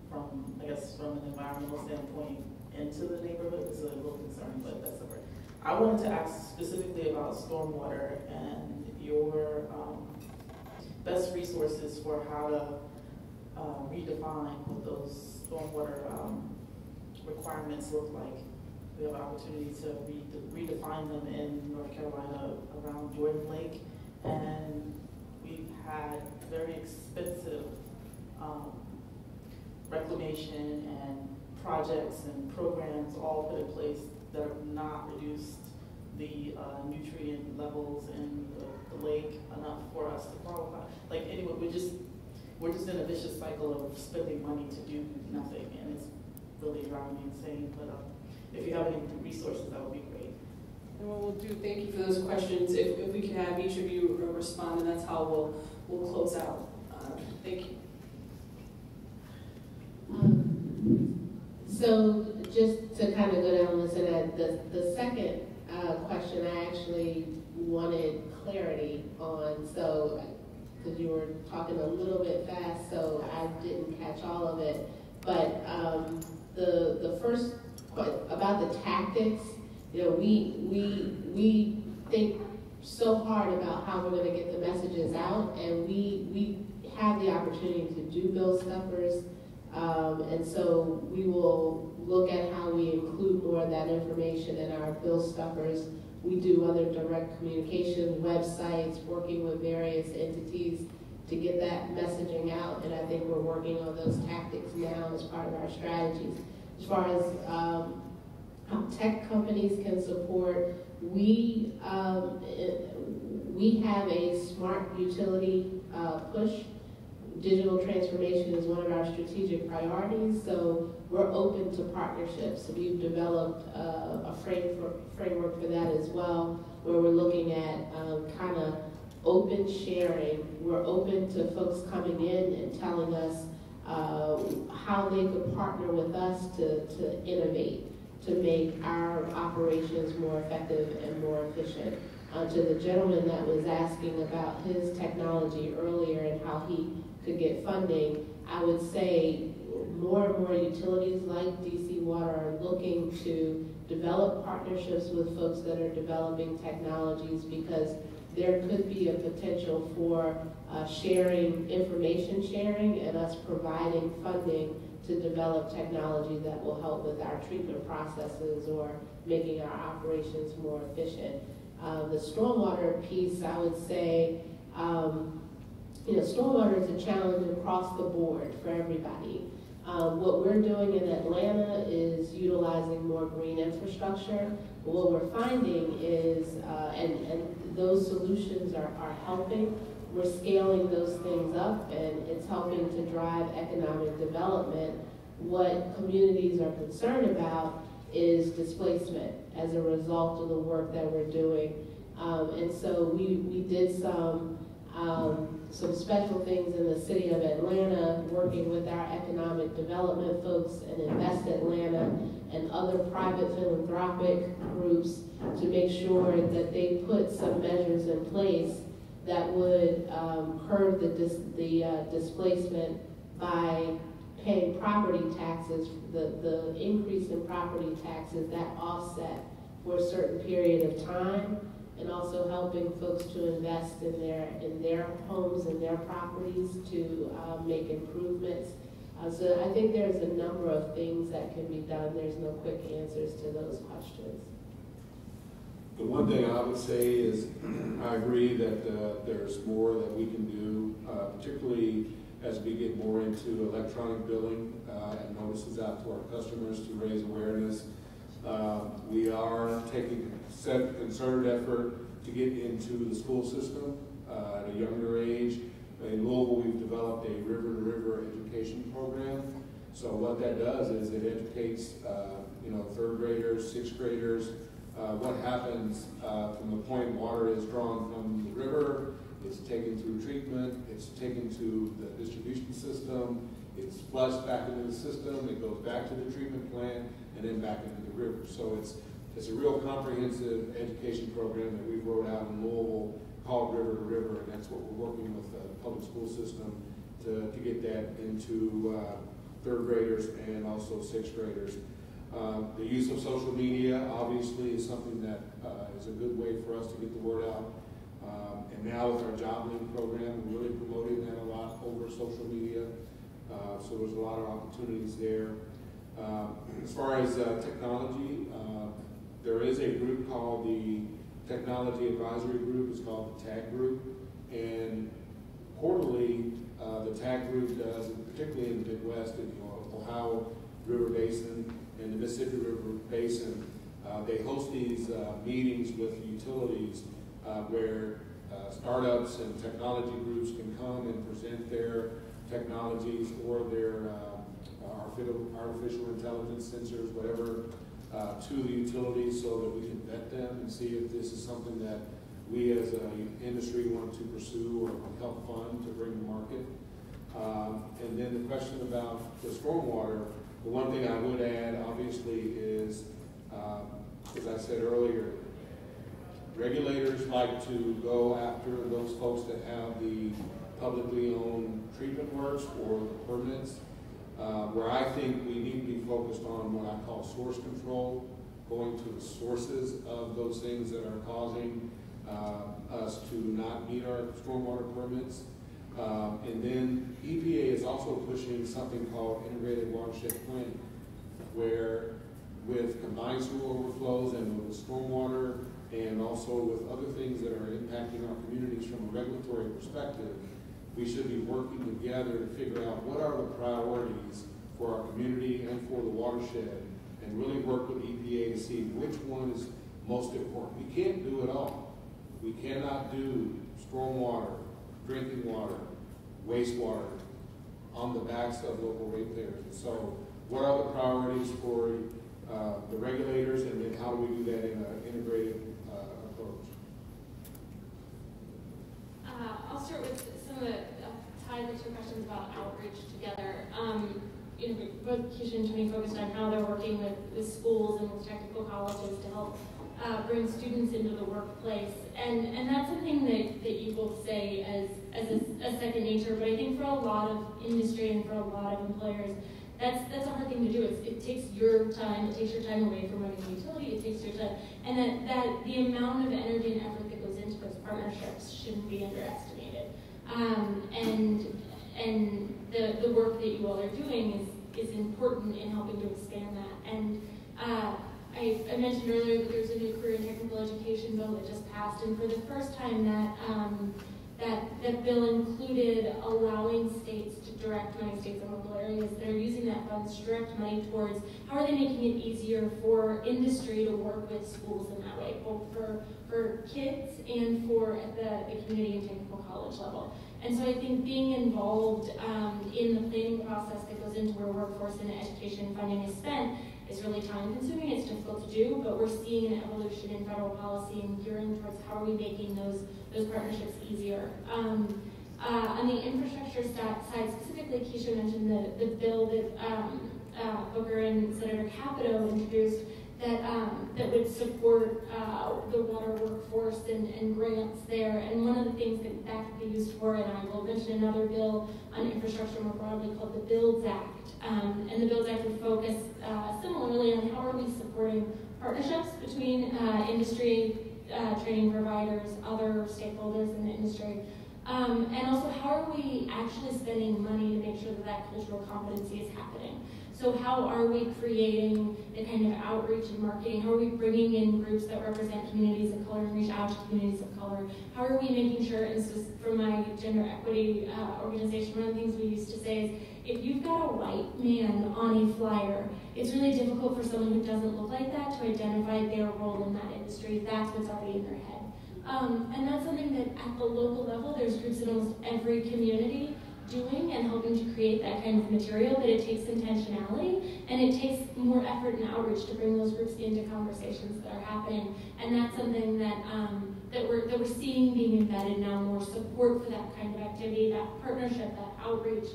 from, I guess, from an environmental standpoint into the neighborhood is a real concern, but that's separate. I wanted to ask specifically about stormwater and your um, best resources for how to uh, redefine what those stormwater um, requirements look like. We have opportunity to re- redefine them in North Carolina around Jordan Lake, and we've had very expensive um, reclamation and projects and programs all put in place that have not reduced the uh, nutrient levels in the, the lake enough for us to qualify. Like anyway, we just we're just in a vicious cycle of spending money to do nothing, and it's really driving me insane. But um, if you have any resources, that would be great. And what we'll do, thank you for those questions. If, if we can have each of you uh, respond, and that's how we'll, we'll close out. Uh, Thank you. Um, So just to kind of go down this, and that, the, the second uh, question I actually wanted clarity on, so, because you were talking a little bit fast, so I didn't catch all of it. But um, the, the first, part about the tactics, you know, we, we, we think so hard about how we're gonna get the messages out, and we, we have the opportunity to do bill stuffers, um, and so we will look at how we include more of that information in our bill stuffers we do other direct communication, websites, working with various entities to get that messaging out. And I think we're working on those tactics now as part of our strategies. As far as um, how tech companies can support, we um, it, we have a smart utility uh, push. Digital transformation is one of our strategic priorities, so we're open to partnerships. We've developed uh, a framework, framework for that as well, where we're looking at um, kind of open sharing. We're open to folks coming in and telling us uh, how they could partner with us to, to innovate, to make our operations more effective and more efficient. Uh, to the gentleman that was asking about his technology earlier and how he could get funding, I would say more and more utilities like DC Water are looking to develop partnerships with folks that are developing technologies because there could be a potential for uh, sharing, information sharing, and us providing funding to develop technology that will help with our treatment processes or making our operations more efficient. Uh, the stormwater piece, I would say, um, you know, stormwater is a challenge across the board for everybody. Um, what we're doing in Atlanta is utilizing more green infrastructure. What we're finding is, uh, and, and those solutions are, are helping. We're scaling those things up and it's helping to drive economic development. What communities are concerned about is displacement as a result of the work that we're doing. Um, and so we, we did some um, some special things in the city of Atlanta, working with our economic development folks and Invest Atlanta and other private philanthropic groups to make sure that they put some measures in place that would um, curb the, dis the uh, displacement by paying property taxes, the, the increase in property taxes, that offset for a certain period of time and also helping folks to invest in their in their homes and their properties to uh, make improvements. Uh, so I think there's a number of things that can be done. There's no quick answers to those questions. The one thing I would say is I agree that uh, there's more that we can do, uh, particularly as we get more into electronic billing uh, and notices out to our customers to raise awareness. Uh, we are taking set concerted effort to get into the school system uh, at a younger age. In Louisville, we've developed a river-to-river education program. So what that does is it educates, uh, you know, third graders, sixth graders, uh, what happens uh, from the point water is drawn from the river, it's taken through treatment, it's taken to the distribution system, it's flushed back into the system, it goes back to the treatment plant, and then back into the river. So it's it's a real comprehensive education program that we've rolled out in Louisville called River to River, and that's what we're working with the public school system to, to get that into uh, third graders and also sixth graders. Uh, the use of social media obviously is something that uh, is a good way for us to get the word out. Um, and now with our job link program, we're really promoting that a lot over social media. Uh, so there's a lot of opportunities there. Uh, as far as uh, technology, uh, there is a group called the Technology Advisory Group. It's called the TAG Group. And quarterly, uh, the TAG Group does, particularly in the Midwest, in the Ohio River Basin and the Mississippi River Basin, uh, they host these uh, meetings with utilities uh, where uh, startups and technology groups can come and present their technologies or their uh, artificial intelligence sensors, whatever to the utilities so that we can vet them and see if this is something that we as an industry want to pursue or help fund to bring to market. Um, and then the question about the stormwater, the one thing I would add obviously is, um, as I said earlier, regulators like to go after those folks that have the publicly owned treatment works or the permits uh, where I think we need to be focused on what I call source control, going to the sources of those things that are causing uh, us to not meet our stormwater permits. Um, and then EPA is also pushing something called integrated watershed planning, where with combined sewer overflows and with stormwater and also with other things that are impacting our communities from a regulatory perspective, we should be working together to figure out what are the priorities for our community and for the watershed, and really work with EPA to see which one is most important. We can't do it all. We cannot do stormwater, drinking water, wastewater on the backs of local ratepayers. So what are the priorities for uh, the regulators, and then how do we do that in an integrated uh, approach? Uh, I'll start with some of the uh, tie the two questions about outreach together. Um, you know, both Kishia and Tony focused on how they're working with, with schools and with technical colleges to help uh, bring students into the workplace. And, and that's something that, that you both say as, as a, a second nature, but I think for a lot of industry and for a lot of employers, that's that's a hard thing to do. It's, it takes your time. It takes your time away from running a utility. It takes your time, and that that the amount of energy and effort that goes into those partnerships shouldn't be underestimated. Um, and and the the work that you all are doing is is important in helping to expand that. And uh, I, I, mentioned earlier that there's a new career and technical education bill that just passed, and for the first time that um, that, that bill included allowing states to direct money, states and local areas that are using that funds to direct money towards how are they making it easier for industry to work with schools in that way, both for, for kids and for the, the community and technical college level. And so I think being involved um, in the planning process that goes into where workforce and education funding is spent is really time consuming, it's difficult to do, but we're seeing an evolution in federal policy and gearing towards how are we making those, those partnerships easier. Um, uh, on the infrastructure side, specifically, Kishia mentioned the, the bill that um, uh, Booker and Senator Capito introduced that um, that would support uh, the water workforce and, and grants there. And one of the things that that could be used for, and I will mention another bill on infrastructure more broadly called the Builds Act. Um, and the Builds Act would focus uh, similarly on how are we supporting partnerships between uh, industry, uh, training providers, other stakeholders in the industry. Um, and also, how are we actually spending money to make sure that that cultural competency is happening? So how are we creating the kind of outreach and marketing? How are we bringing in groups that represent communities of color and reach out to communities of color? How are we making sure, and so for my gender equity uh, organization, one of the things we used to say is, if you've got a white man on a flyer, it's really difficult for someone who doesn't look like that to identify their role in that industry. That's what's already in their head. Um, and that's something that at the local level, there's groups in almost every community doing and helping to create that kind of material, but it takes intentionality and it takes more effort and outreach to bring those groups into conversations that are happening. And that's something that um, that we're that we're seeing being embedded now, more support for that kind of activity, that partnership, that outreach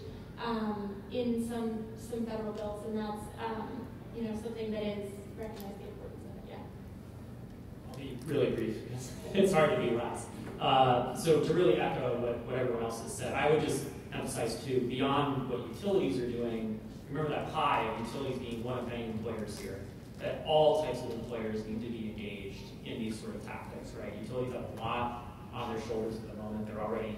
um, in some some federal bills, and that's um, you know something that is recognized the importance of it. Yeah. I'll be really brief it's hard to be last. Uh, so to really echo what, what everyone else has said, I would just emphasize too, beyond what utilities are doing, remember that pie of utilities being one of many employers here, that all types of employers need to be engaged in these sort of tactics, right? Utilities have a lot on their shoulders at the moment. They're already,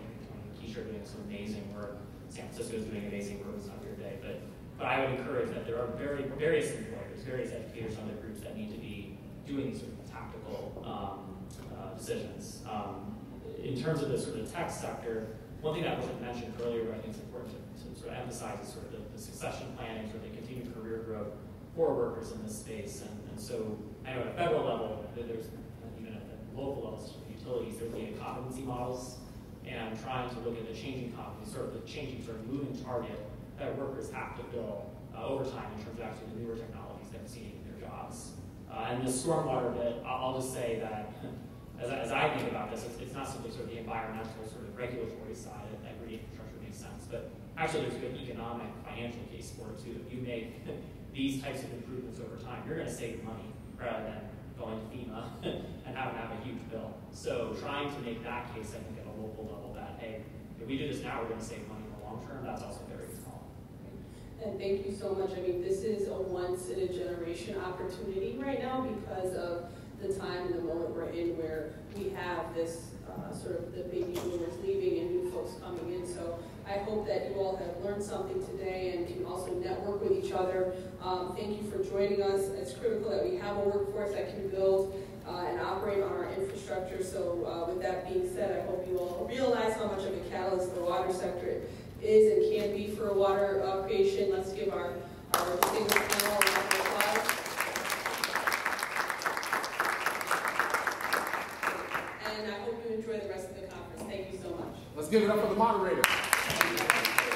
Kishia doing some amazing work. San Francisco is doing amazing work. It's not today, but but I would encourage that there are very various employers, various educators, other groups that need to be doing these sort of tactical um, uh, decisions. Um, in terms of the sort of tech sector, one thing that wasn't mentioned earlier, but I think it's important to, to sort of emphasize is sort of the, the succession planning, sort of the continued career growth for workers in this space. And, and so I know at a federal level, there's even at the local levels, utilities, they're looking at competency models and trying to look at the changing competency, sort of the changing sort of moving target that workers have to fill uh, over time in terms of actually the newer technologies they're seeing in their jobs. Uh, and the stormwater bit, I'll, I'll just say that as I, as I think about this, it's, it's, not simply sort of the environmental sort of regulatory side of every infrastructure makes sense, but actually there's a good economic, financial case for it too. If you make these types of improvements over time, you're going to save money rather than going to FEMA and having to have a huge bill. So trying to make that case, I think, at a local level that, hey, if we do this now, we're going to save money in the long term, that's also very small. And thank you so much. I mean, this is a once in a generation opportunity right now because of the time and the moment we're in where we have this uh, sort of the baby boomers leaving and new folks coming in. So I hope that you all have learned something today and can also network with each other. Um, thank you for joining us. It's critical that we have a workforce that can build uh, and operate on our infrastructure. So uh, with that being said, I hope you all realize how much of a catalyst the water sector is and can be for water uh, creation. Let's give our, our single panel enjoy the rest of the conference. Thank you so much. Let's give it up for the moderator.